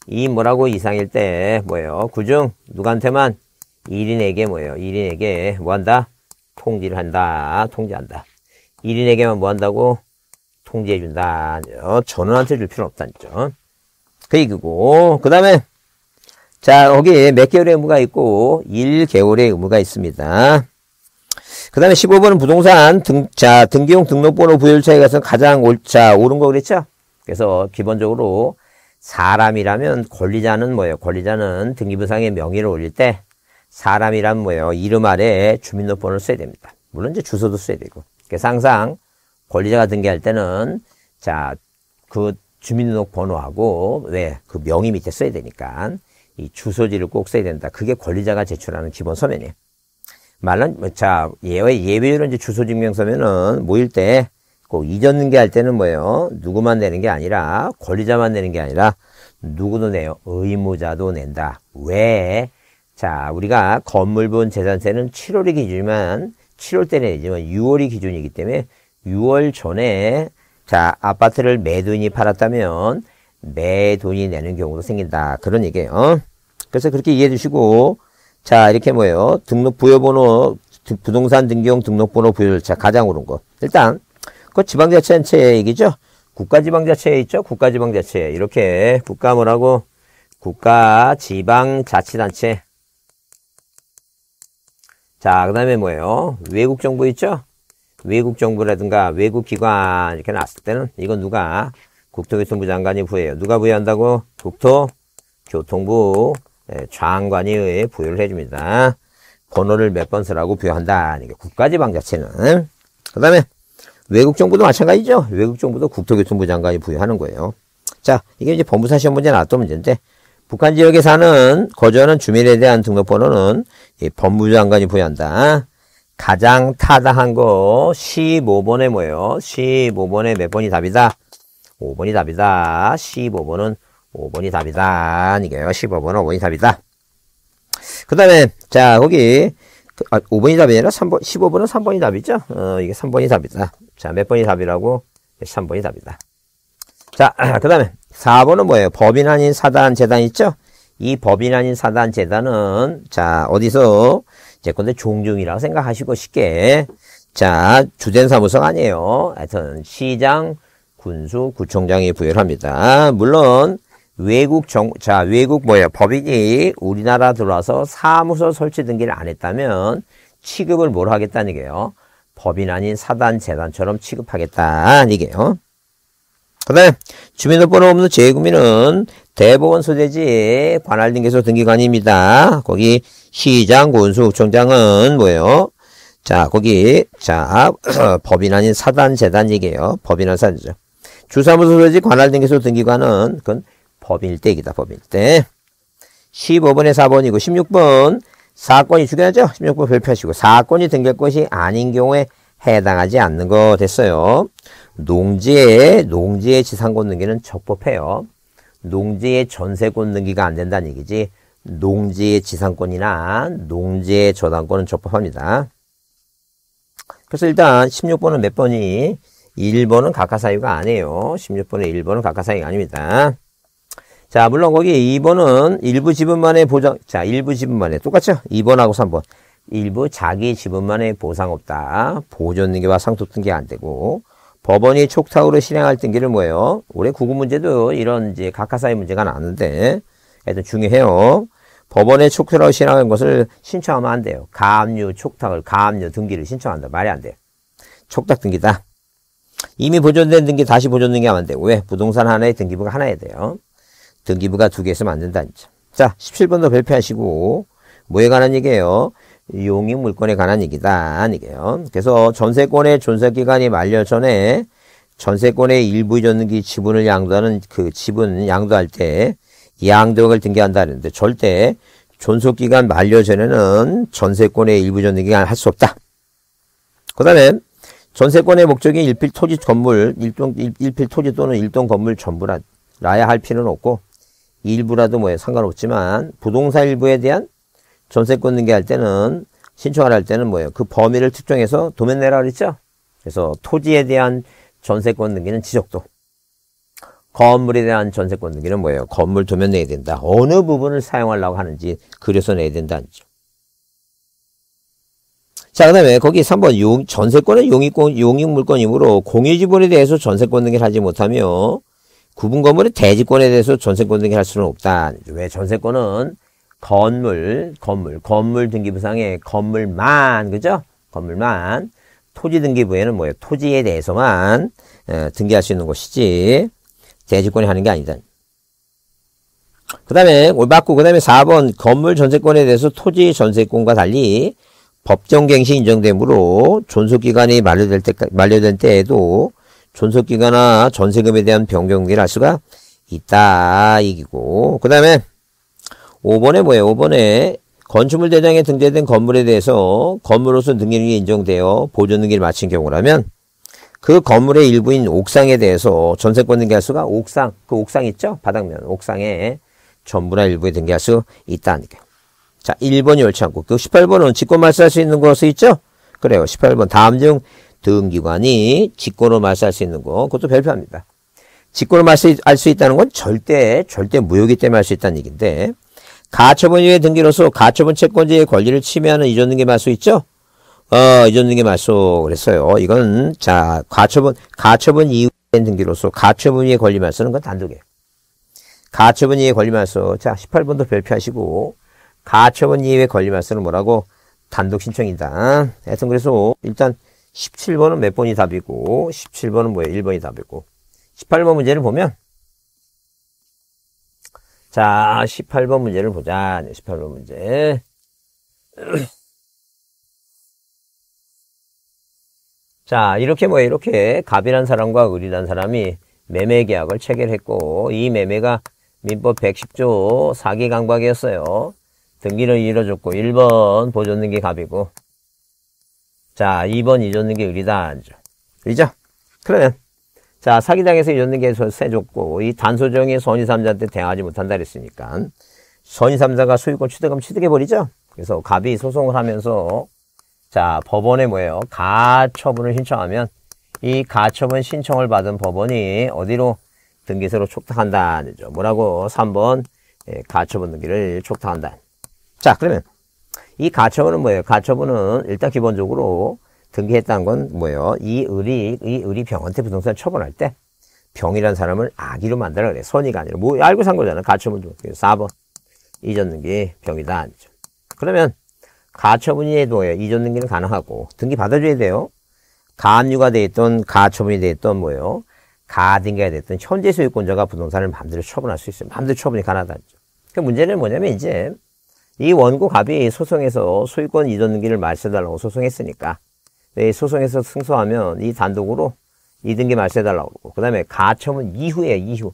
2인 뭐라고 이상일 때 뭐예요? 그중 누구한테만 1인에게 뭐예요? 1인에게 뭐 한다? 통지를 한다. 통지한다. 1인에게만 뭐 한다고? 통지해준다. 어, 전원한테 줄 필요는 없다니죠. 그 얘기고. 그 다음에 자, 여기 몇 개월의 의무가 있고 1개월의 의무가 있습니다. 그 다음에 15번은 부동산 등, 자, 등기용 등록번호 부여율 차이가 가장 올, 자, 옳은 거 그랬죠? 그래서 기본적으로 사람이라면 권리자는 뭐예요? 권리자는 등기부상의 명의를 올릴 때 사람이란 뭐예요? 이름 아래 주민등록번호를 써야 됩니다. 물론 이제 주소도 써야 되고. 그래서 항상 권리자가 등기할 때는 자, 그 주민등록번호하고 왜? 그 명의 밑에 써야 되니까 이 주소지를 꼭 써야 된다. 그게 권리자가 제출하는 기본 서면이에요. 말은 뭐, 자 예외 예외로 이제 주소 증명 서면은 모일 때 꼭 이전 등기할 때는 뭐예요? 누구만 내는 게 아니라 권리자만 내는 게 아니라 누구도 내요? 의무자도 낸다. 왜? 자, 우리가 건물분 재산세는 7월이 기준이면 7월 때 내지만 6월이 기준이기 때문에 6월 전에 자, 아파트를 매도인이 팔았다면 매도인이 내는 경우도 생긴다. 그런 얘기예요. 그래서 그렇게 이해해 주시고 자, 이렇게 뭐예요? 등록 부여번호 부동산 등기용 등록번호 부여 절차 가장 옳은 거. 일단 그 지방자치단체 얘기죠. 국가지방자치에 있죠. 국가지방자치 이렇게 국가 뭐라고 국가지방자치단체. 자, 그 다음에 뭐예요? 외국 정부 있죠? 외국 정부라든가 외국 기관 이렇게 나왔을 때는 이건 누가 국토교통부 장관이 부여해요. 누가 부여한다고? 국토교통부 예, 장관이 부여를 해줍니다. 번호를 몇 번 쓰라고 부여한다. 이게 국가지방자치는. 그 다음에 외국 정부도 마찬가지죠. 외국 정부도 국토교통부 장관이 부여하는 거예요. 자, 이게 이제 법무사 시험 문제 나왔던 문제인데, 북한 지역에 사는 거주하는 주민에 대한 등록번호는 법무부 장관이 부여한다. 가장 타당한 거 15번에 뭐예요? 15번에 몇 번이 답이다? 5번이 답이다. 15번은 5번이 답이다. 이게요. 15번은 5번이 답이다. 그 다음에, 자, 거기, 그, 아, 5번이 답이 아니라 3번, 15번은 3번이 답이죠? 어, 이게 3번이 답이다. 자, 몇 번이 답이라고? 3번이 답이다. 자, 그 다음에 4번은 뭐예요? 법인 아닌 사단 재단 있죠? 이 법인 아닌 사단 재단은, 자, 어디서, 제 건데 종중이라고 생각하시고 쉽게. 자, 주된 사무소가 아니에요. 하여튼, 시장, 군수, 구청장이 부여를 합니다. 물론, 외국 정, 자, 외국 뭐예요? 법인이 우리나라 들어와서 사무소 설치 등기를 안 했다면 취급을 뭘 하겠다는 얘기예요. 법인 아닌 사단, 재단처럼 취급하겠다. 이게요. 그 다음에 주민등록번호 없는 재구민은 대법원 소재지 관할 등기소 등기관입니다. 거기 시장, 군수, 구청장은 뭐예요? 자, 거기, 자, 법인 아닌 사단, 재단 얘기예요. 법인 아닌 사단이죠. 주사무소 소재지 관할 등기소 등기관은 그건 법일대이다, 법일대. 15번에 4번이고 16번 사건이 중요하죠? 16번 별표하시고 사건이 등기할 것이 아닌 경우에 해당하지 않는 거 됐어요. 농지에 농지의 지상권 등기는 적법해요. 농지의 전세권 등기가 안 된다는 얘기지. 농지의 지상권이나 농지의 저당권은 적법합니다. 그래서 일단 16번은 몇 번이 1번은 각하사유가 아니에요. 16번에 1번은 각하사유가 아닙니다. 자, 물론 거기 2번은 일부 지분만의 보장, 자, 일부 지분만의, 똑같죠? 2번하고 3번. 일부 자기 지분만의 보상 없다. 보존 등기와 상속 등기 안 되고, 법원이 촉탁으로 실행할 등기를 뭐예요? 올해 구급 문제도 이런 이제 각하사의 문제가 나왔는데, 하여튼 중요해요. 법원에 촉탁으로 실행한 것을 신청하면 안 돼요. 가압류 촉탁을, 가압류 등기를 신청한다. 말이 안 돼요. 촉탁 등기다. 이미 보존된 등기 다시 보존 등기하면 안 되고, 왜? 부동산 하나에 등기부가 하나야 돼요. 등기부가 두 개 있으면 안 된다. 자, 17번도 발표하시고, 뭐에 관한 얘기예요? 용익 물건에 관한 얘기다. 이게요. 그래서 전세권의 존속 기간이 만료 전에 전세권의 일부 이전등기 지분을 양도하는 그 지분 양도할 때 양도액을 등기한다 그랬는데 절대 존속 기간 만료 전에는 전세권의 일부 이전 등기가 할 수 없다. 그 다음에 전세권의 목적이 일필 토지 건물, 일동, 일 필 토지 또는 일동 건물 전부라야 할 필요는 없고 일부라도 뭐에 상관없지만 부동산 일부에 대한 전세권 등기할 때는 신청을 할 때는 뭐예요? 그 범위를 특정해서 도면 내라 그랬죠? 그래서 토지에 대한 전세권 등기는 지적도. 건물에 대한 전세권 등기는 뭐예요? 건물 도면 내야 된다. 어느 부분을 사용하려고 하는지 그려서 내야 된다는 죠. 자, 그 다음에 거기 3번 용, 전세권은 용익권, 용익물권이므로 공유지분에 대해서 전세권 등기를 하지 못하며 구분 건물의 대지권에 대해서 전세권 등기를 할 수는 없다. 왜 전세권은 건물, 건물, 건물 등기부상에 건물만, 그죠? 건물만. 토지 등기부에는 뭐예요? 토지에 대해서만 에, 등기할 수 있는 것이지 대지권이 하는 게 아니다. 그 다음에 올바꾸 그 다음에 4번 건물 전세권에 대해서 토지 전세권과 달리 법정갱신 인정되므로 존속기간이 만료될 때, 만료된 때에도 존속기간이나 전세금에 대한 변경을 할 수가 있다. 이기고. 그 다음에 5번에 뭐예요? 5번에 건축물 대장에 등재된 건물에 대해서 건물로서 능력이 인정되어 보존 능기를 마친 경우라면 그 건물의 일부인 옥상에 대해서 전세권 등기할 수가 옥상, 그 옥상 있죠? 바닥면, 옥상에 전부나 일부에 등기할 수 게. 자, 1번이 옳지 않고, 그 18번은 직권 말소할 수 있는 것이 있죠? 그래요. 18번. 다음 중 등기관이 직권으로 말소할 수 있는 거, 그것도 별표합니다. 직권을 말소할 수 있다는 건 절대, 절대 무효기 때문에 할 수 있다는 얘기인데, 가처분 이후에 등기로서 가처분 채권자의 권리를 침해하는 이전 등기 말소 있죠? 어, 이전 등기 말소 그랬어요. 이건, 자, 가처분, 가처분 이후에 등기로서 가처분 이후에 권리 말소는 건 단독이에요. 가처분 이후에 권리 말소. 자, 18번도 별표하시고, 가처분 이후에 권리 말소는 뭐라고? 단독 신청이다. 하여튼 그래서 일단 17번은 몇 번이 답이고, 17번은 뭐예요? 1번이 답이고. 18번 문제를 보면, 자, 18번 문제를 보자. 18번 문제. 자, 이렇게 뭐 이렇게 갑이란 사람과 을이란 사람이 매매 계약을 체결했고 이 매매가 민법 110조 사기 강박이었어요. 등기를 이뤄줬고 1번 보존등기 갑이고 자, 2번 이줬는게 을이다. 을이죠? 그러면 자, 이줬는 게 세줬고, 이 단소정이 선의삼자한테 대항하지 못한다 그랬으니까, 선의삼자가 소유권 취득하면 취득해버리죠? 그래서 갑이 소송을 하면서, 자, 법원에 뭐예요? 가처분을 신청하면, 이 가처분 신청을 받은 법원이 어디로 등기소로 촉탁한다. 죠 뭐라고? 3번, 예, 가처분 등기를 촉탁한다. 자, 그러면, 이 가처분은 뭐예요? 가처분은 일단 기본적으로 등기했다는 건 뭐예요? 이 을이, 이 을이 병한테 부동산 처분할 때 병이란 사람을 아기로 만들어 그래. 선의가 아니라. 뭐, 알고 산 거잖아. 가처분 중. 4번. 이전 등기 병이다. 아니죠. 그러면 가처분이 뭐예요? 이전 등기는 가능하고 등기 받아줘야 돼요. 가압류가 돼 있던 가처분이 돼 있던 뭐예요? 가등기가 됐던 현재 소유권자가 부동산을 마음대로 처분할 수 있어요. 마음대로 처분이 가능하다죠. 그 문제는 뭐냐면 이제 이 원고 갑이 소송에서 소유권 이전 등기를 말소해달라고 소송했으니까 네, 소송에서 승소하면 이 단독으로 이등기 말소해달라고 그러고 그 다음에 가처분 이후에 이후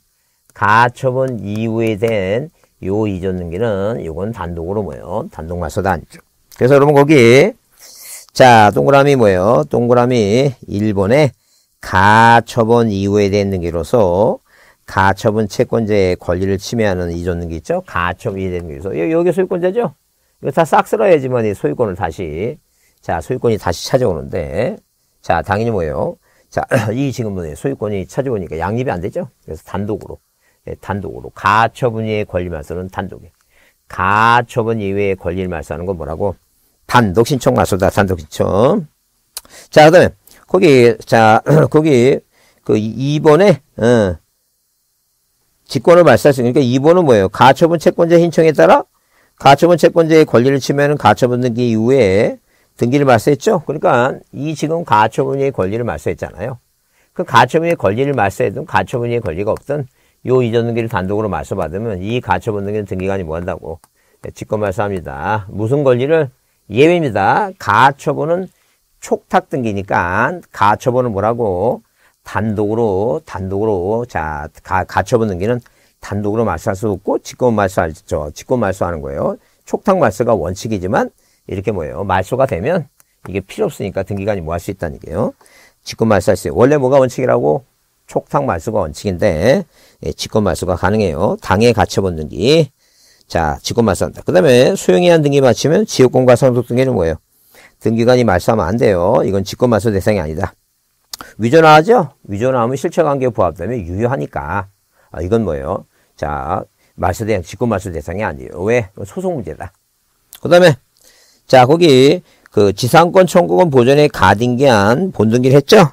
가처분 이후에 된 요 이전 등기는 요건 단독으로 뭐예요? 단독 말소다 아니죠. 그래서 여러분 거기 자 동그라미 뭐예요? 동그라미 1번에 가처분 이후에 된 등기로서 가처분 채권자의 권리를 침해하는 이전 등기 있죠? 가처분 이후에 된 등기로서 여기 소유권자죠? 이거 다 싹 쓸어야지만 이 소유권을 다시 자, 소유권이 다시 찾아오는데, 자, 당연히 뭐예요? 자, 이 지금 뭐 소유권이 찾아오니까 양립이 안 되죠? 그래서 단독으로, 예, 단독으로. 가처분 이외의 권리 말소는 단독에. 가처분 이외의 권리를 말소하는 건 뭐라고? 단독 신청 말소다, 단독 신청. 자, 그 다음에, 거기, 자, 거기, 그 2번에, 어, 직권을 말소할 수 있으니까 2번은 뭐예요? 가처분 채권자 신청에 따라 가처분 채권자의 권리를 치면은 가처분 등기 이후에 등기를 말소했죠. 그러니까 이 지금 가처분의 권리를 말소했잖아요. 그 가처분의 권리를 말소해도 가처분의 권리가 없던 요 이전 등기를 단독으로 말소받으면 이 가처분 등기는 등기관이 뭐 한다고 네, 직권 말소합니다. 무슨 권리를 예외입니다. 가처분은 촉탁 등기니까 가처분은 뭐라고 단독으로 단독으로 자 가, 가처분 등기는 단독으로 말소할 수 없고 직권 말소하죠. 직권 말소하는 거예요. 촉탁 말소가 원칙이지만 이렇게 뭐예요? 말소가 되면 이게 필요 없으니까 등기관이 뭐 할 수 있다는 얘기예요. 직권 말소할 수. 원래 뭐가 원칙이라고? 촉탁 말소가 원칙인데 예, 직권 말소가 가능해요. 당해 가처분 등기. 자, 직권 말소한다. 그 다음에 소용이한 등기 마치면 지역권과 상속 등기는 뭐예요? 등기관이 말소하면 안 돼요. 이건 직권 말소 대상이 아니다. 위전화하죠? 위전화하면 실체관계에 부합되면 유효하니까. 아, 이건 뭐예요? 자, 말소 대상, 직권 말소 대상이 아니에요. 왜? 소송 문제다. 그 다음에 자, 거기 그 지상권 청구권 보전에 가등기한 본등기를 했죠?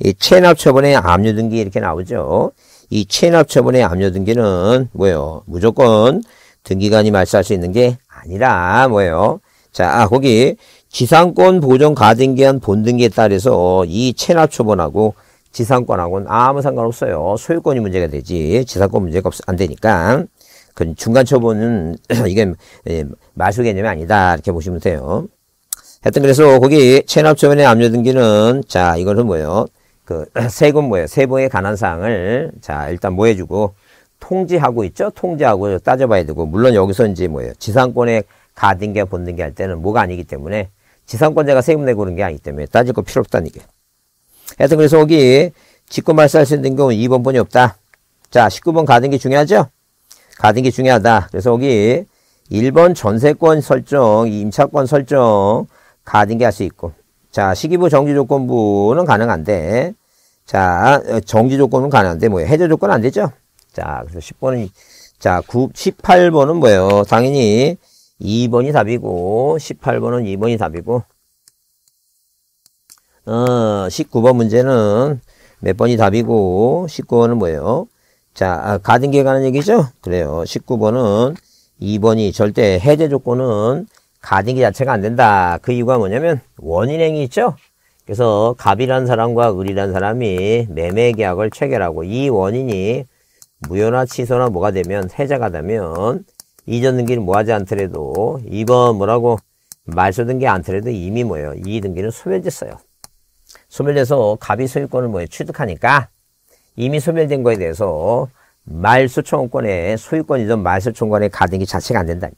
이 체납 처분의 압류 등기 이렇게 나오죠. 이 체납 처분의 압류 등기는 뭐예요? 무조건 등기관이 말소할 수 있는 게 아니라 뭐예요? 자, 아, 거기 지상권 보존 가등기한 본등기에 따라서 이 체납 처분하고 지상권하고는 아무 상관없어요. 소유권이 문제가 되지 지상권 문제가 없, 안 되니까. 그 중간 처분은 이게 예, 마수 개념이 아니다 이렇게 보시면 돼요. 하여튼 그래서 거기 체납 처분의 압류 등기는 자 이거는 뭐예요? 그 세금 뭐예요? 세부에 관한 사항을 자 일단 뭐 해주고 통지하고 있죠? 통지하고 따져봐야 되고 물론 여기서 이제 뭐예요? 지상권의 가등기와 본등기 할 때는 뭐가 아니기 때문에 지상권자가 세금 내고 그런 게 아니기 때문에 따질 거 필요 없다는 얘기예요. 하여튼 그래서 여기 직권 발사할 수 있는 경우는 2번 번이 없다. 자, 19번 가등기 중요하죠? 가등기 중요하다. 그래서 여기 1번 전세권 설정, 임차권 설정, 가등기 할수 있고. 자, 시기부 정지조건부는 가능한데, 자, 정지 조건은 가능한데, 뭐예요? 해제 조건 안 되죠? 자, 그래서 10번은, 자, 9, 18번은 뭐예요? 당연히 2번이 답이고, 18번은 2번이 답이고, 어, 19번 문제는 몇 번이 답이고, 19번은 뭐예요? 자, 아, 가등기에 관한 얘기죠? 그래요. 19번은 2번이 절대 해제 조건은 가등기 자체가 안 된다. 그 이유가 뭐냐면 원인행위 있죠? 그래서 갑이라는 사람과 을이라는 사람이 매매 계약을 체결하고 이 원인이 무효나 취소나 뭐가 되면 해제가 되면 이전 등기를 뭐하지 않더라도 2번 뭐라고 말소 등기 않더라도 이미 뭐예요? 이 등기는 소멸됐어요. 소멸돼서 갑이 소유권을 뭐예요? 취득하니까 이미 소멸된 거에 대해서 말소청구권의 소유권 이전 말소청구권의 가등기 자체가 안 된다.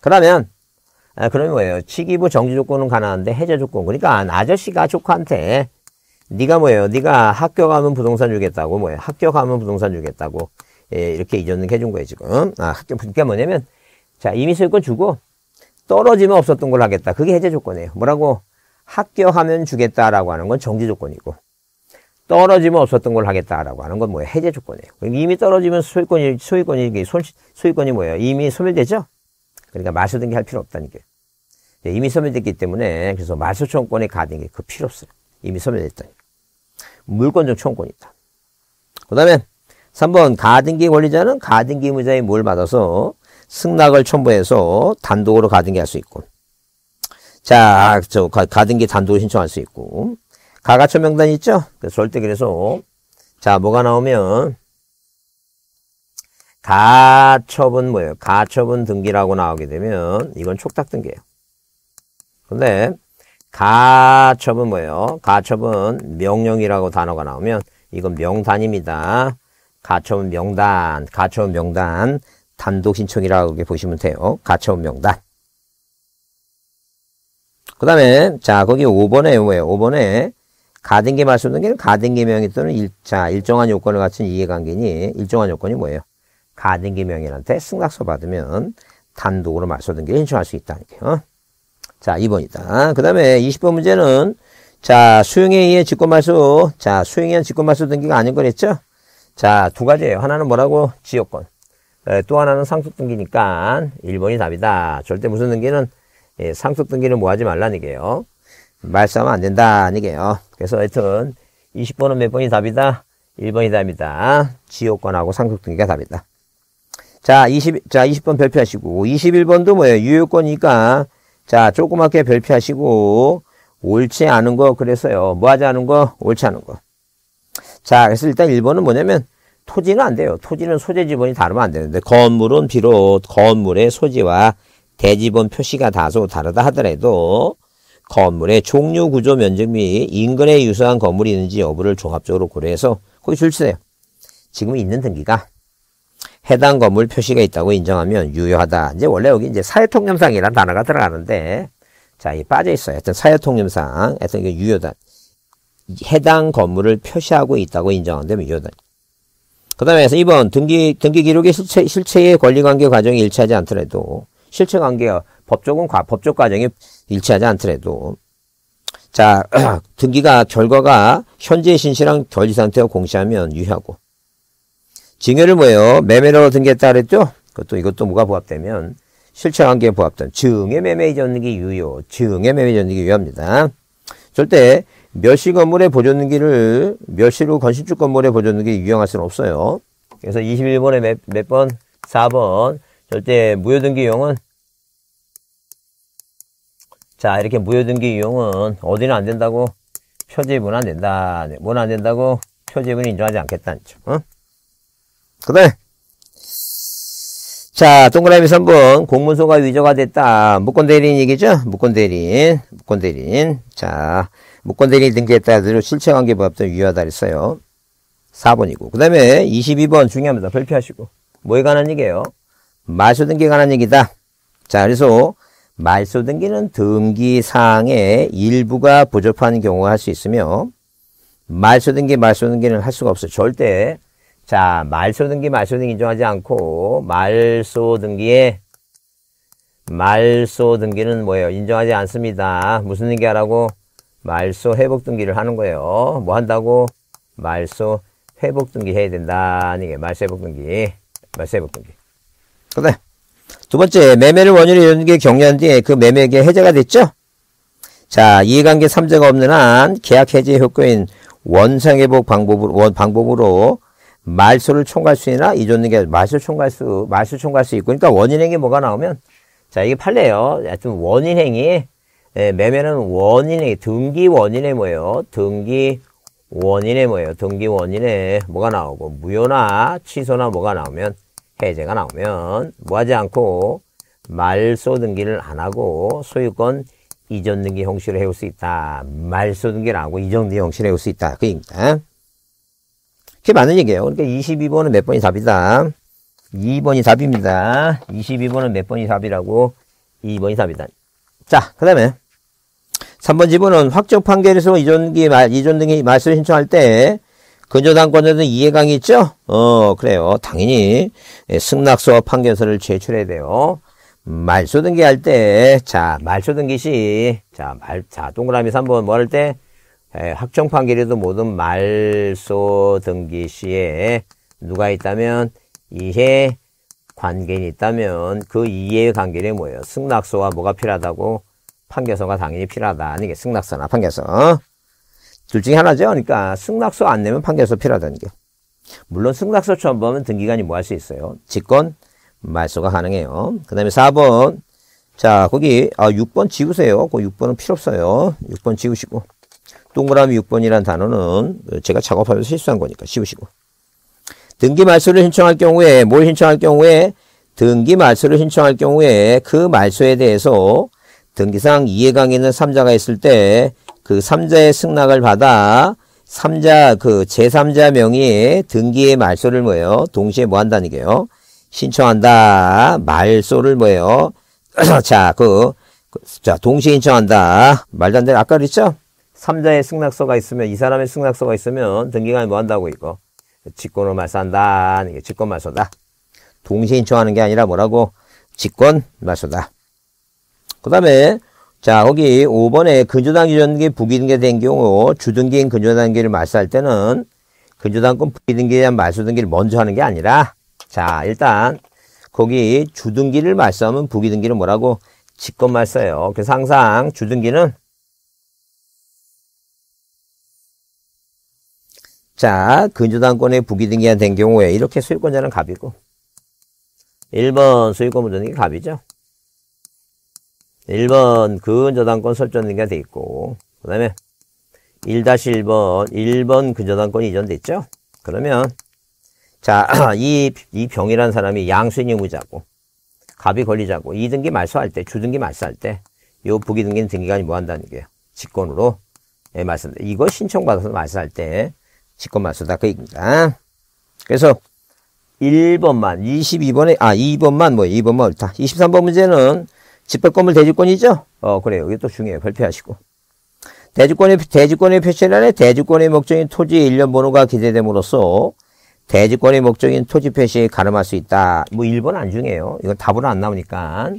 그러면 아, 그러면 뭐예요? 치기부 정지 조건은 가능한데 해제 조건. 그러니까 아저씨가 조카한테 네가 뭐예요? 네가 학교 가면 부동산 주겠다고 뭐예요? 학교 가면 부동산 주겠다고 예, 이렇게 이전을 해준 거예요 지금. 아 학교 그러니까 뭐냐면 자 이미 소유권 주고 떨어지면 없었던 걸 하겠다. 그게 해제 조건이에요. 뭐라고? 학교 하면 주겠다라고 하는 건 정지 조건이고 떨어지면 없었던 걸 하겠다라고 하는 건 뭐예요? 해제 조건이에요. 이미 떨어지면 소유권이 소유권이 손 소유권이 뭐예요? 이미 소멸되죠? 그러니까 말소 등기 할 필요 없다는 게. 이미 소멸됐기 때문에 그래서 말소 청권의 가등기 그 필요 없어요. 이미 소멸됐다니. 물권적 청권이다. 그 다음에 3번 가등기 권리자는 가등기 의무자의 뭘 받아서 승낙을 첨부해서 단독으로 가등기 할 수 있고 자, 저 가등기 단독으로 신청할 수 있고 가가처 명단 있죠? 그래서 절대 그래서 자 뭐가 나오면 가처분 뭐예요? 가처분 등기라고 나오게 되면 이건 촉탁 등기예요. 근데 가처분 뭐예요? 가처분 명령이라고 단어가 나오면 이건 명단입니다. 가처분 명단, 가처분 명단 단독 신청이라고 보시면 돼요. 가처분 명단. 그 다음에 자 거기 5번에 뭐예요? 5번에 가등기 말소 등기는 가등기 명의 또는 일, 자 일정한 요건을 갖춘 이해관계니 일정한 요건이 뭐예요? 가등기 명인한테 승낙서 받으면 단독으로 말소 등기를 신청할 수 있다는 거예요. 자, 2번이다. 그 다음에 20번 문제는 자, 수용에 의해 직권말소. 자, 수용에 의한 직권말소 등기가 아닌 거랬죠? 자, 두 가지예요. 하나는 뭐라고? 지역권. 에, 또 하나는 상속 등기니까 1번이 답이다. 절대 무슨 등기는 예, 상속 등기는 뭐 하지 말라는 게요. 말싸하면 안 된다는 게요. 그래서 하여튼 20번은 몇 번이 답이다? 1번이 답이다. 지역권하고 상속 등기가 답이다. 자, 20, 자, 20번 별표하시고, 21번도 뭐예요? 유효권이니까, 자, 조그맣게 별표하시고, 옳지 않은 거, 그래서요. 뭐 하지 않은 거? 옳지 않은 거. 자, 그래서 일단 1번은 뭐냐면, 토지는 안 돼요. 토지는 소재 지번이 다르면 안 되는데, 건물은 비록 건물의 소지와 대지번 표시가 다소 다르다 하더라도, 건물의 종류, 구조, 면적 및 인근에 유사한 건물이 있는지 여부를 종합적으로 고려해서 거기 줄치세요. 지금 있는 등기가 해당 건물 표시가 있다고 인정하면 유효하다. 이제 원래 여기 이제 사회통념상이라는 단어가 들어가는데, 자, 이 빠져 있어요. 하여튼 사회통념상, 하여튼 이게 유효다. 해당 건물을 표시하고 있다고 인정하면 유효다. 그 다음에 2번, 등기, 등기 기록의 실체, 실체의 권리관계 과정이 일치하지 않더라도, 실체 관계가 법적은 과, 법적 과정이 일치하지 않더라도, 자, 등기가, 결과가 현재 신시랑 결지 상태와 공시하면 유효하고, 징여를 뭐예요? 매매로 등기했다 그랬죠? 그것도 이것도 뭐가 부합되면 실체 관계에 부합된 증의 매매 이전등기 유효, 증의 매매 이전등기 유효합니다. 절대 멸시 건물의 보존등기를 멸시로 건축주 건물의 보존등기 유용할 수는 없어요. 그래서 21번에 몇, 몇 번? 4번. 절대 무효등기 유용은 자 이렇게 무효등기 유용은 어디는 안 된다고? 표지문 안 된다. 뭐는 안 된다고? 표지문 인정하지 않겠다는 죠 어? 그 다음에 자 동그라미 3번 공문서가 위조가 됐다 무권대리인 얘기죠 무권대리인 무권대리인 자 무권대리인 등기했다 실체관계 부합도 유효하다 그랬어요 4번이고 그 다음에 22번 중요합니다 별표하시고 뭐에 관한 얘기예요 말소 등기에 관한 얘기다 자 그래서 말소 등기는 등기 사항의 일부가 부족한 경우가 할 수 있으며 말소 등기, 말소 등기는 할 수가 없어요. 절대. 자, 말소 등기, 말소 등기 인정하지 않고 말소 등기에 말소 등기는 뭐예요? 인정하지 않습니다. 무슨 등기 하라고? 말소 회복 등기를 하는 거예요. 뭐 한다고? 말소 회복 등기 해야 된다. 이게 말소 회복 등기. 말소 회복 등기. 그래. 두 번째, 매매를 이루는 게 경려한 뒤에 그 매매액이 해제가 됐죠? 자, 이해관계 3자가 없는 한 계약 해제 효과인 원상회복 방법으로, 원, 방법으로 말소를 총괄 수나 이존 등기 말소 총괄 수, 말소 총괄 수 있고, 그러니까 원인행위 뭐가 나오면 자, 이게 판례요. 하여튼 원인행위, 예, 매매는 원인행위, 등기 원인에 뭐예요? 등기 원인에 뭐예요? 등기 원인에 뭐가 나오고, 무효나 취소나 뭐가 나오면, 해제가 나오면, 뭐 하지 않고, 말소 등기를 안 하고, 소유권 이전 등기 형식으로 해올 수 있다. 말소 등기를 하고, 이전 등기 형식으로 해올 수 있다. 그 얘기입니다. 그게 맞는 얘기예요. 그러니까 22번은 몇 번이 답이다. 2번이 답입니다. 22번은 몇 번이 답이라고? 2번이 답이다. 자, 그 다음에 3번 지문은 확정 판결에서 이전기, 이전 등이 말소 신청할 때 근저당권자는 이해강이 있죠? 어, 그래요. 당연히 승낙서와 판결서를 제출해야 돼요. 말소 등기할 때, 자, 말소 등기 시, 자, 말, 자, 동그라미 3번 뭐 할 때, 에, 확정 판결에도 모든 말소 등기 시에 누가 있다면 이해 관계인이 있다면 그 이해 관계는 뭐예요? 승낙서와 뭐가 필요하다고? 판결서가 당연히 필요하다. 이게 승낙서나 판결서. 둘 중에 하나죠. 그러니까 승낙서 안 내면 판결서 필요하다는 게. 물론 승낙서 처음 보면 등기관이 뭐 할 수 있어요? 직권 말소가 가능해요. 그 다음에 4번. 자, 거기, 아, 6번 지우세요. 그 6번은 필요 없어요. 6번 지우시고. 동그라미 6번이란 단어는 제가 작업하면서 실수한 거니까 지우시고. 등기 말소를 신청할 경우에 뭘 신청할 경우에 등기 말소를 신청할 경우에 그 말소에 대해서 등기상 이해강에 있는 3자가 있을 때그 3자의 승낙을 받아 3자 그 제3자 명의의 등기의 말소를 뭐예요? 동시에 뭐 한다는 게요? 신청한다. 말소를 뭐예요? 자, 그, 그, 자, 동시에 신청한다. 말도 안 되는, 아까 그랬죠? 3자의 승낙서가 있으면, 이 사람의 승낙서가 있으면 등기관이 뭐 한다고 이거? 직권을 말소한다. 이게 직권 말소다. 동시에 신청하는 게 아니라 뭐라고? 직권 말소다. 그 다음에 자 거기 5번에 근저당 유전기 부기등기된 경우 주등기인 근저당기를 말소할 때는 근저당권 부기등기에 대한 말소 등기를 먼저 하는 게 아니라 자 일단 거기 주등기를 말소하면 부기등기는 뭐라고? 직권 말소예요. 그래서 항상 주등기는 자, 근저당권의 부기등기가 된 경우에 이렇게 소유권자는 갑이고 1번 소유권 무전등기 갑이죠. 1번 근저당권 설정 등기가 돼 있고 그 다음에 1-1번 1번 근저당권이 이전됐죠. 그러면 자, 이, 이 병이라는 사람이 양수인 의무자고 갑이 권리자고 이등기 말소할 때 주등기 말소할 때 요 부기등기는 등기관이 뭐 한다는 게요. 직권으로 예, 말씀드립니다. 이거 신청받아서 말소할 때 직권 말소다 그 얘기입니다. 그래서 1번만 22번에 아 2번만 뭐 2번만 옳다. 23번 문제는 집배건물 대지권이죠? 어 그래요. 또 중요해요. 발표하시고 대지권의 대지권의 표시란에 대지권의 목적인 토지의 일련 번호가 기재됨으로써 대지권의 목적인 토지 표시에 가름할 수 있다. 뭐 1번 안 중요해요. 이건 답으로 안 나오니까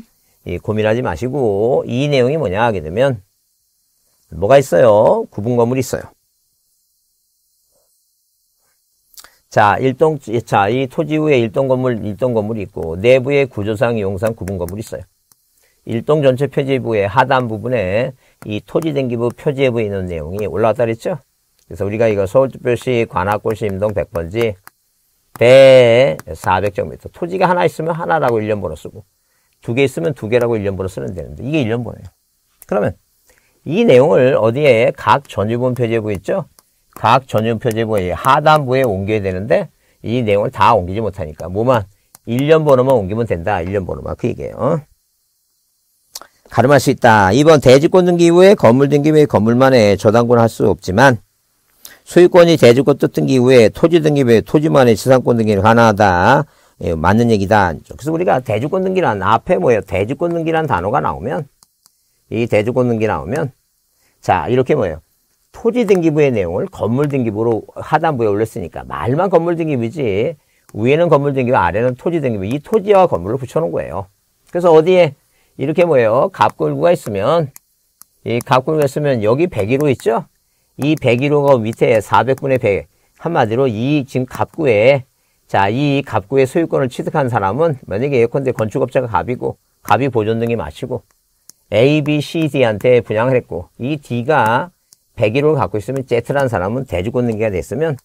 예, 고민하지 마시고 이 내용이 뭐냐 하게 되면 뭐가 있어요? 구분 건물이 있어요. 자, 일동, 자, 이 토지 위에 일동 건물, 일동 건물이 있고, 내부에 구조상, 이용상 구분 건물이 있어요. 일동 전체 표지부의 하단 부분에 이 토지 등기부 표지부에 있는 내용이 올라왔다 그랬죠? 그래서 우리가 이거 서울특별시 관악골시 임동 100번지 대 400제곱미터. 토지가 하나 있으면 하나라고 1년번호 쓰고, 두 개 있으면 두 개라고 1년번호 쓰면 되는데, 이게 1년번호예요. 그러면 이 내용을 어디에 각 전유분 표지부 있죠? 각 전용 표제부의 하단부에 옮겨야 되는데 이 내용을 다 옮기지 못하니까 뭐만 1년 번호만 옮기면 된다. 1년 번호만 그 얘기예요. 어? 가름할 수 있다. 2번 대지권 등기 이후에 건물 등기 외에 건물만에 저당권 할 수 없지만 소유권이 대지권 뜻 등기 이후에 토지 등기 외에 토지만의 지상권 등기를 가능하다. 예, 맞는 얘기다. 그래서 우리가 대주권 등기란 앞에 뭐예요? 대주권 등기란 단어가 나오면 이 대주권 등기 나오면 자 이렇게 뭐예요? 토지 등기부의 내용을 건물 등기부로 하단부에 올렸으니까 말만 건물 등기부지 위에는 건물 등기부 아래는 토지 등기부 이 토지와 건물을 붙여놓은 거예요. 그래서 어디에 이렇게 뭐예요? 갑골구가 있으면 이 갑골구가 있으면 여기 101호 있죠? 이 101호가 밑에 400분의 100 한마디로 이 지금 갑구에 자, 이 갑구의 소유권을 취득한 사람은 만약에 예컨대 건축업자가 갑이고 갑이 보존 등이 마치고 A, B, C, D한테 분양을 했고 이 D가 101호를 갖고 있으면 Z라는 사람은 대주권 등기가 됐으면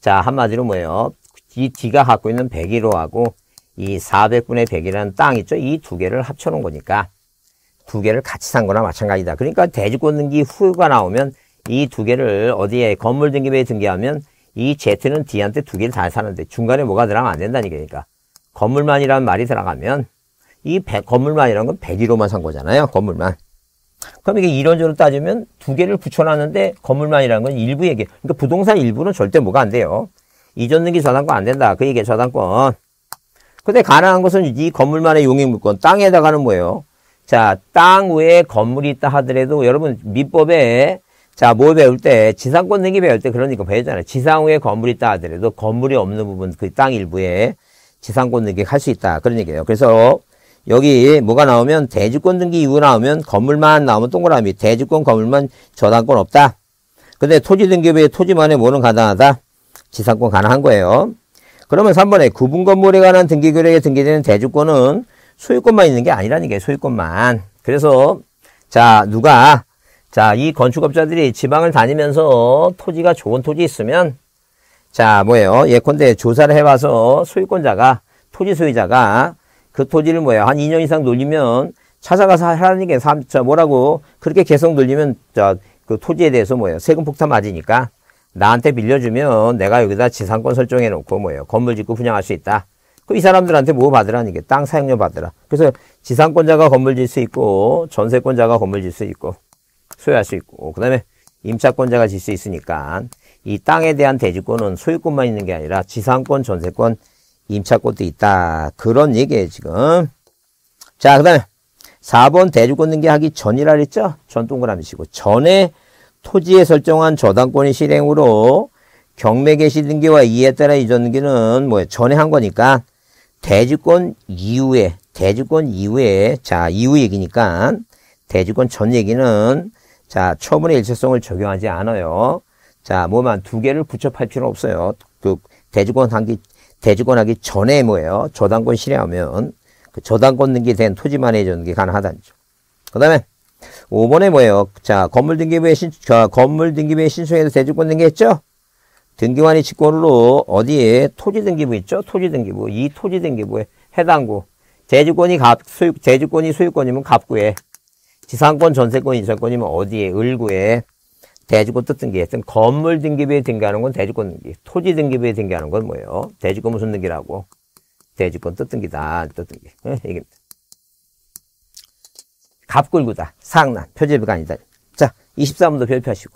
자 한마디로 뭐예요? 이 D가 갖고 있는 101호하고 이 400분의 100이라는 땅 있죠? 이 두 개를 합쳐놓은 거니까 두 개를 같이 산 거나 마찬가지다. 그러니까 대주권 등기 후가 나오면 이 두 개를 어디에 건물 등기부에 등기하면 이 Z는 D한테 두 개를 다 사는데 중간에 뭐가 들어가면 안 된다는 얘기니까 건물만이라는 말이 들어가면 이 건물만이라는 건 101호만 산 거잖아요. 건물만. 그럼 이게 이론적으로 따지면 두 개를 붙여놨는데 건물만이라는 건 일부 얘기. 그러니까 부동산 일부는 절대 뭐가 안 돼요. 이전 등기 저당권 안 된다. 그 얘기에 저당권. 근데 가능한 것은 이 건물만의 용익물권. 땅에다가는 뭐예요? 자, 땅 외에 건물이 있다 하더라도 여러분 민법에 자, 뭐 배울 때 지상권 등기 배울 때 그러니까 배우잖아요. 지상 외에 건물이 있다 하더라도 건물이 없는 부분 그 땅 일부에 지상권 등기 할 수 있다. 그런 얘기예요. 그래서 여기 뭐가 나오면 대주권 등기 이후 나오면 건물만 나오면 동그라미 대주권 건물만 저당권 없다. 근데 토지 등기부에 토지만에 뭐는 가능하다? 지상권 가능한 거예요. 그러면 3번에 구분 건물에 관한 등기 규례에 등기되는 대주권은 소유권만 있는 게 아니라는 게 소유권만. 그래서 자 누가? 자 이 건축업자들이 지방을 다니면서 토지가 좋은 토지 있으면 자 뭐예요? 예컨대 조사를 해봐서 소유권자가 토지 소유자가 그 토지를 뭐야 한 2년 이상 놀리면 찾아가서 하라는 게 삼, 저 뭐라고 그렇게 계속 놀리면 저그 토지에 대해서 뭐예요? 세금 폭탄 맞으니까 나한테 빌려주면 내가 여기다 지상권 설정해 놓고 뭐예요 건물 짓고 분양할 수 있다. 그 이 사람들한테 뭐 받으라는 게 땅 사용료 받으라. 그래서 지상권자가 건물 짓수 있고 전세권자가 건물 짓수 있고 소유할 수 있고 그다음에 임차권자가 짓수 있으니까 이 땅에 대한 대지권은 소유권만 있는 게 아니라 지상권, 전세권, 임차권도 있다. 그런 얘기예요, 지금. 자, 그 다음에 4번 대주권 등기하기 전이라 그랬죠? 전 동그라미 치고. 전에 토지에 설정한 저당권의 실행으로 경매 개시 등기와 이에 따라 이전 등기는 뭐 전에 한 거니까 대주권 이후에 대주권 이후에 자 이후 얘기니까 대주권 전 얘기는 자 처분의 일체성을 적용하지 않아요. 자 뭐만 두 개를 붙여팔 필요 없어요. 그 대주권 한기 대주권 하기 전에 뭐예요? 저당권 실행하면 그 저당권 등기된 토지만의 전기 가능하다는 죠. 그 다음에 5번에 뭐예요? 자, 건물 등기부에 신, 자, 건물 등기부에 신청해서 대주권 등기했죠? 등기관이 직권으로 어디에 토지 등기부 있죠? 토지 등기부. 이 토지 등기부에 해당구. 대주권이 갑, 소유, 대주권이 소유권이면 갑구에. 지상권, 전세권, 인천권이면 어디에? 을구에. 대주권 뜻 등기. 하여튼 건물 등기부에 등기하는 건 대주권 등기. 토지 등기부에 등기하는 건 뭐예요? 대주권 무슨 등기라고? 대주권 뜻 등기다. 뜻 등기. 네? 얘기입니다. 갑굴구다. 상난. 표제부가 아니다. 자, 23번도 별표하시고.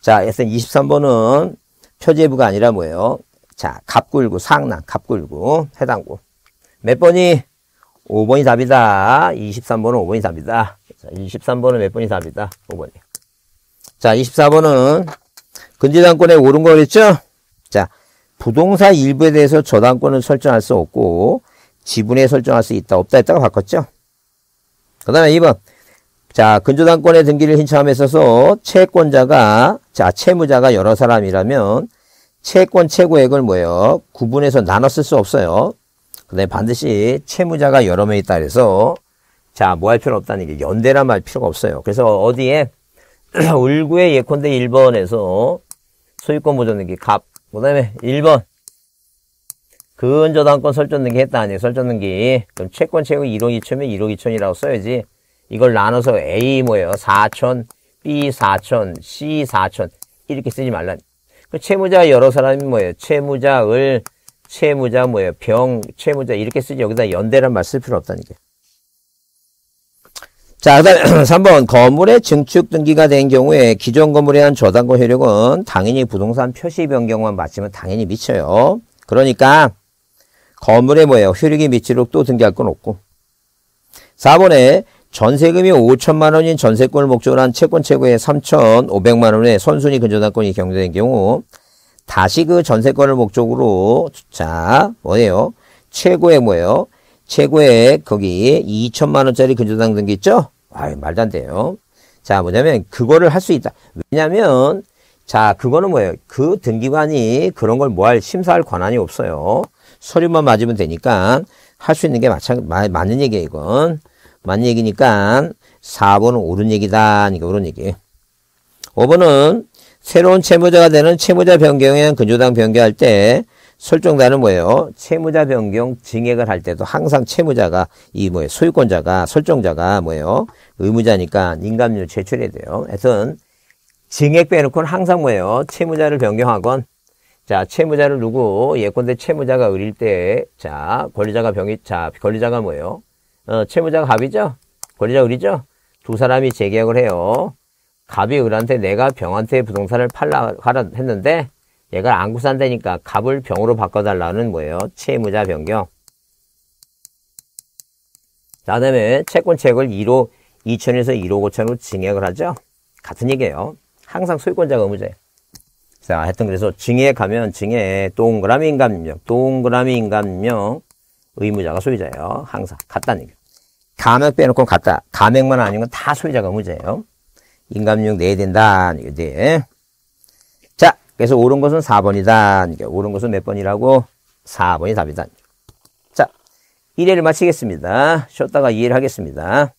자, 예선 23번은 표제부가 아니라 뭐예요? 자, 갑굴구, 상난, 갑굴구, 해당구. 몇 번이? 5번이 답이다. 23번은 5번이 답이다. 자, 23번은 몇 번이 답이다? 5번이. 자, 24번은 근저당권에 오른 거 그랬죠? 자, 부동산 일부에 대해서 저당권을 설정할 수 없고 지분에 설정할 수 있다. 없다 했다가 바꿨죠? 그 다음에 2번. 자, 근저당권의 등기를 신청함에 있어서 채권자가, 자, 채무자가 여러 사람이라면 채권 최고액을 뭐예요? 구분해서 나눠 쓸 수 없어요. 그 다음에 반드시 채무자가 여러 명 있다 그래서 자, 뭐 할 필요 없다는 게 연대란 말 필요가 없어요. 그래서 어디에 울구의 예컨대 1번에서 소유권 보존 등기 갑. 그 다음에 1번. 근저당권 설정 등기 했다 아니에요. 설정 등기. 그럼 채권 채고 1억 2천이면 1억 2천이라고 써야지. 이걸 나눠서 A 뭐예요? 4천, B 4천, C 4천 이렇게 쓰지 말라. 그 채무자 여러 사람이 뭐예요? 채무자 을, 채무자 뭐예요? 병, 채무자 이렇게 쓰지 여기다 연대란 말 쓸 필요 없다니까. 자, 그 다음에 3번 건물의 증축 등기가 된 경우에 기존 건물에 대한 저당권 효력은 당연히 부동산 표시 변경만 맞으면 당연히 미쳐요. 그러니까 건물에 뭐예요? 효력이 미치도록 또 등기할 건 없고. 4번에 전세금이 5천만 원인 전세권을 목적으로 한 채권 최고의 3,500만 원의 선순위 근저당권이 경제된 경우 다시 그 전세권을 목적으로 자 뭐예요? 최고의 뭐예요? 최고의 거기 2천만 원짜리 근저당 등기 있죠? 아유 말도 안 돼요. 자 뭐냐면 그거를 할 수 있다. 왜냐면 자 그거는 뭐예요? 그 등기관이 그런 걸 뭐 할 심사할 권한이 없어요. 서류만 맞으면 되니까 할 수 있는 게 마찬 맞는 얘기예요 이건. 맞는 얘기니까 4번은 옳은 얘기다. 그러니까 옳은 얘기. 5번은 새로운 채무자가 되는 채무자 변경에 근저당 변경할 때 설정단은 뭐예요? 채무자 변경 증액을 할 때도 항상 채무자가 이 뭐예요? 소유권자가 설정자가 뭐예요? 의무자니까 인감료 제출해야 돼요. 하여튼 증액 빼놓고는 항상 뭐예요? 채무자를 변경하건 자 채무자를 누구 예컨대 채무자가 의릴 때자 권리자가 병이 자 권리자가 뭐예요? 어, 채무자가 갑이죠? 권리자 의리죠? 두 사람이 재계약을 해요. 갑이 을한테 내가 병한테 부동산을 팔라 하라 했는데 얘가 안 구산되니까 갑을 병으로 바꿔달라는 뭐예요? 채무자 변경. 자, 다음에 채권책을 1호 2천에서 1호 5천으로 증액을 하죠. 같은 얘기예요. 항상 소유권자가 의무자예요. 자, 하여튼 그래서 증액 하면 증액 동그라미 인감명, 동그라미 인감명 의무자가 소유자예요. 항상 같다는 얘기예요. 감액 빼놓고 같다. 감액만 아니면 다 소유자가 의무자예요. 인감용 내야 된다. 네. 자, 그래서 옳은 것은 4번이다. 옳은 것은 몇 번이라고? 4번이 답이다. 자, 1회를 마치겠습니다. 쉬었다가 2회를 하겠습니다.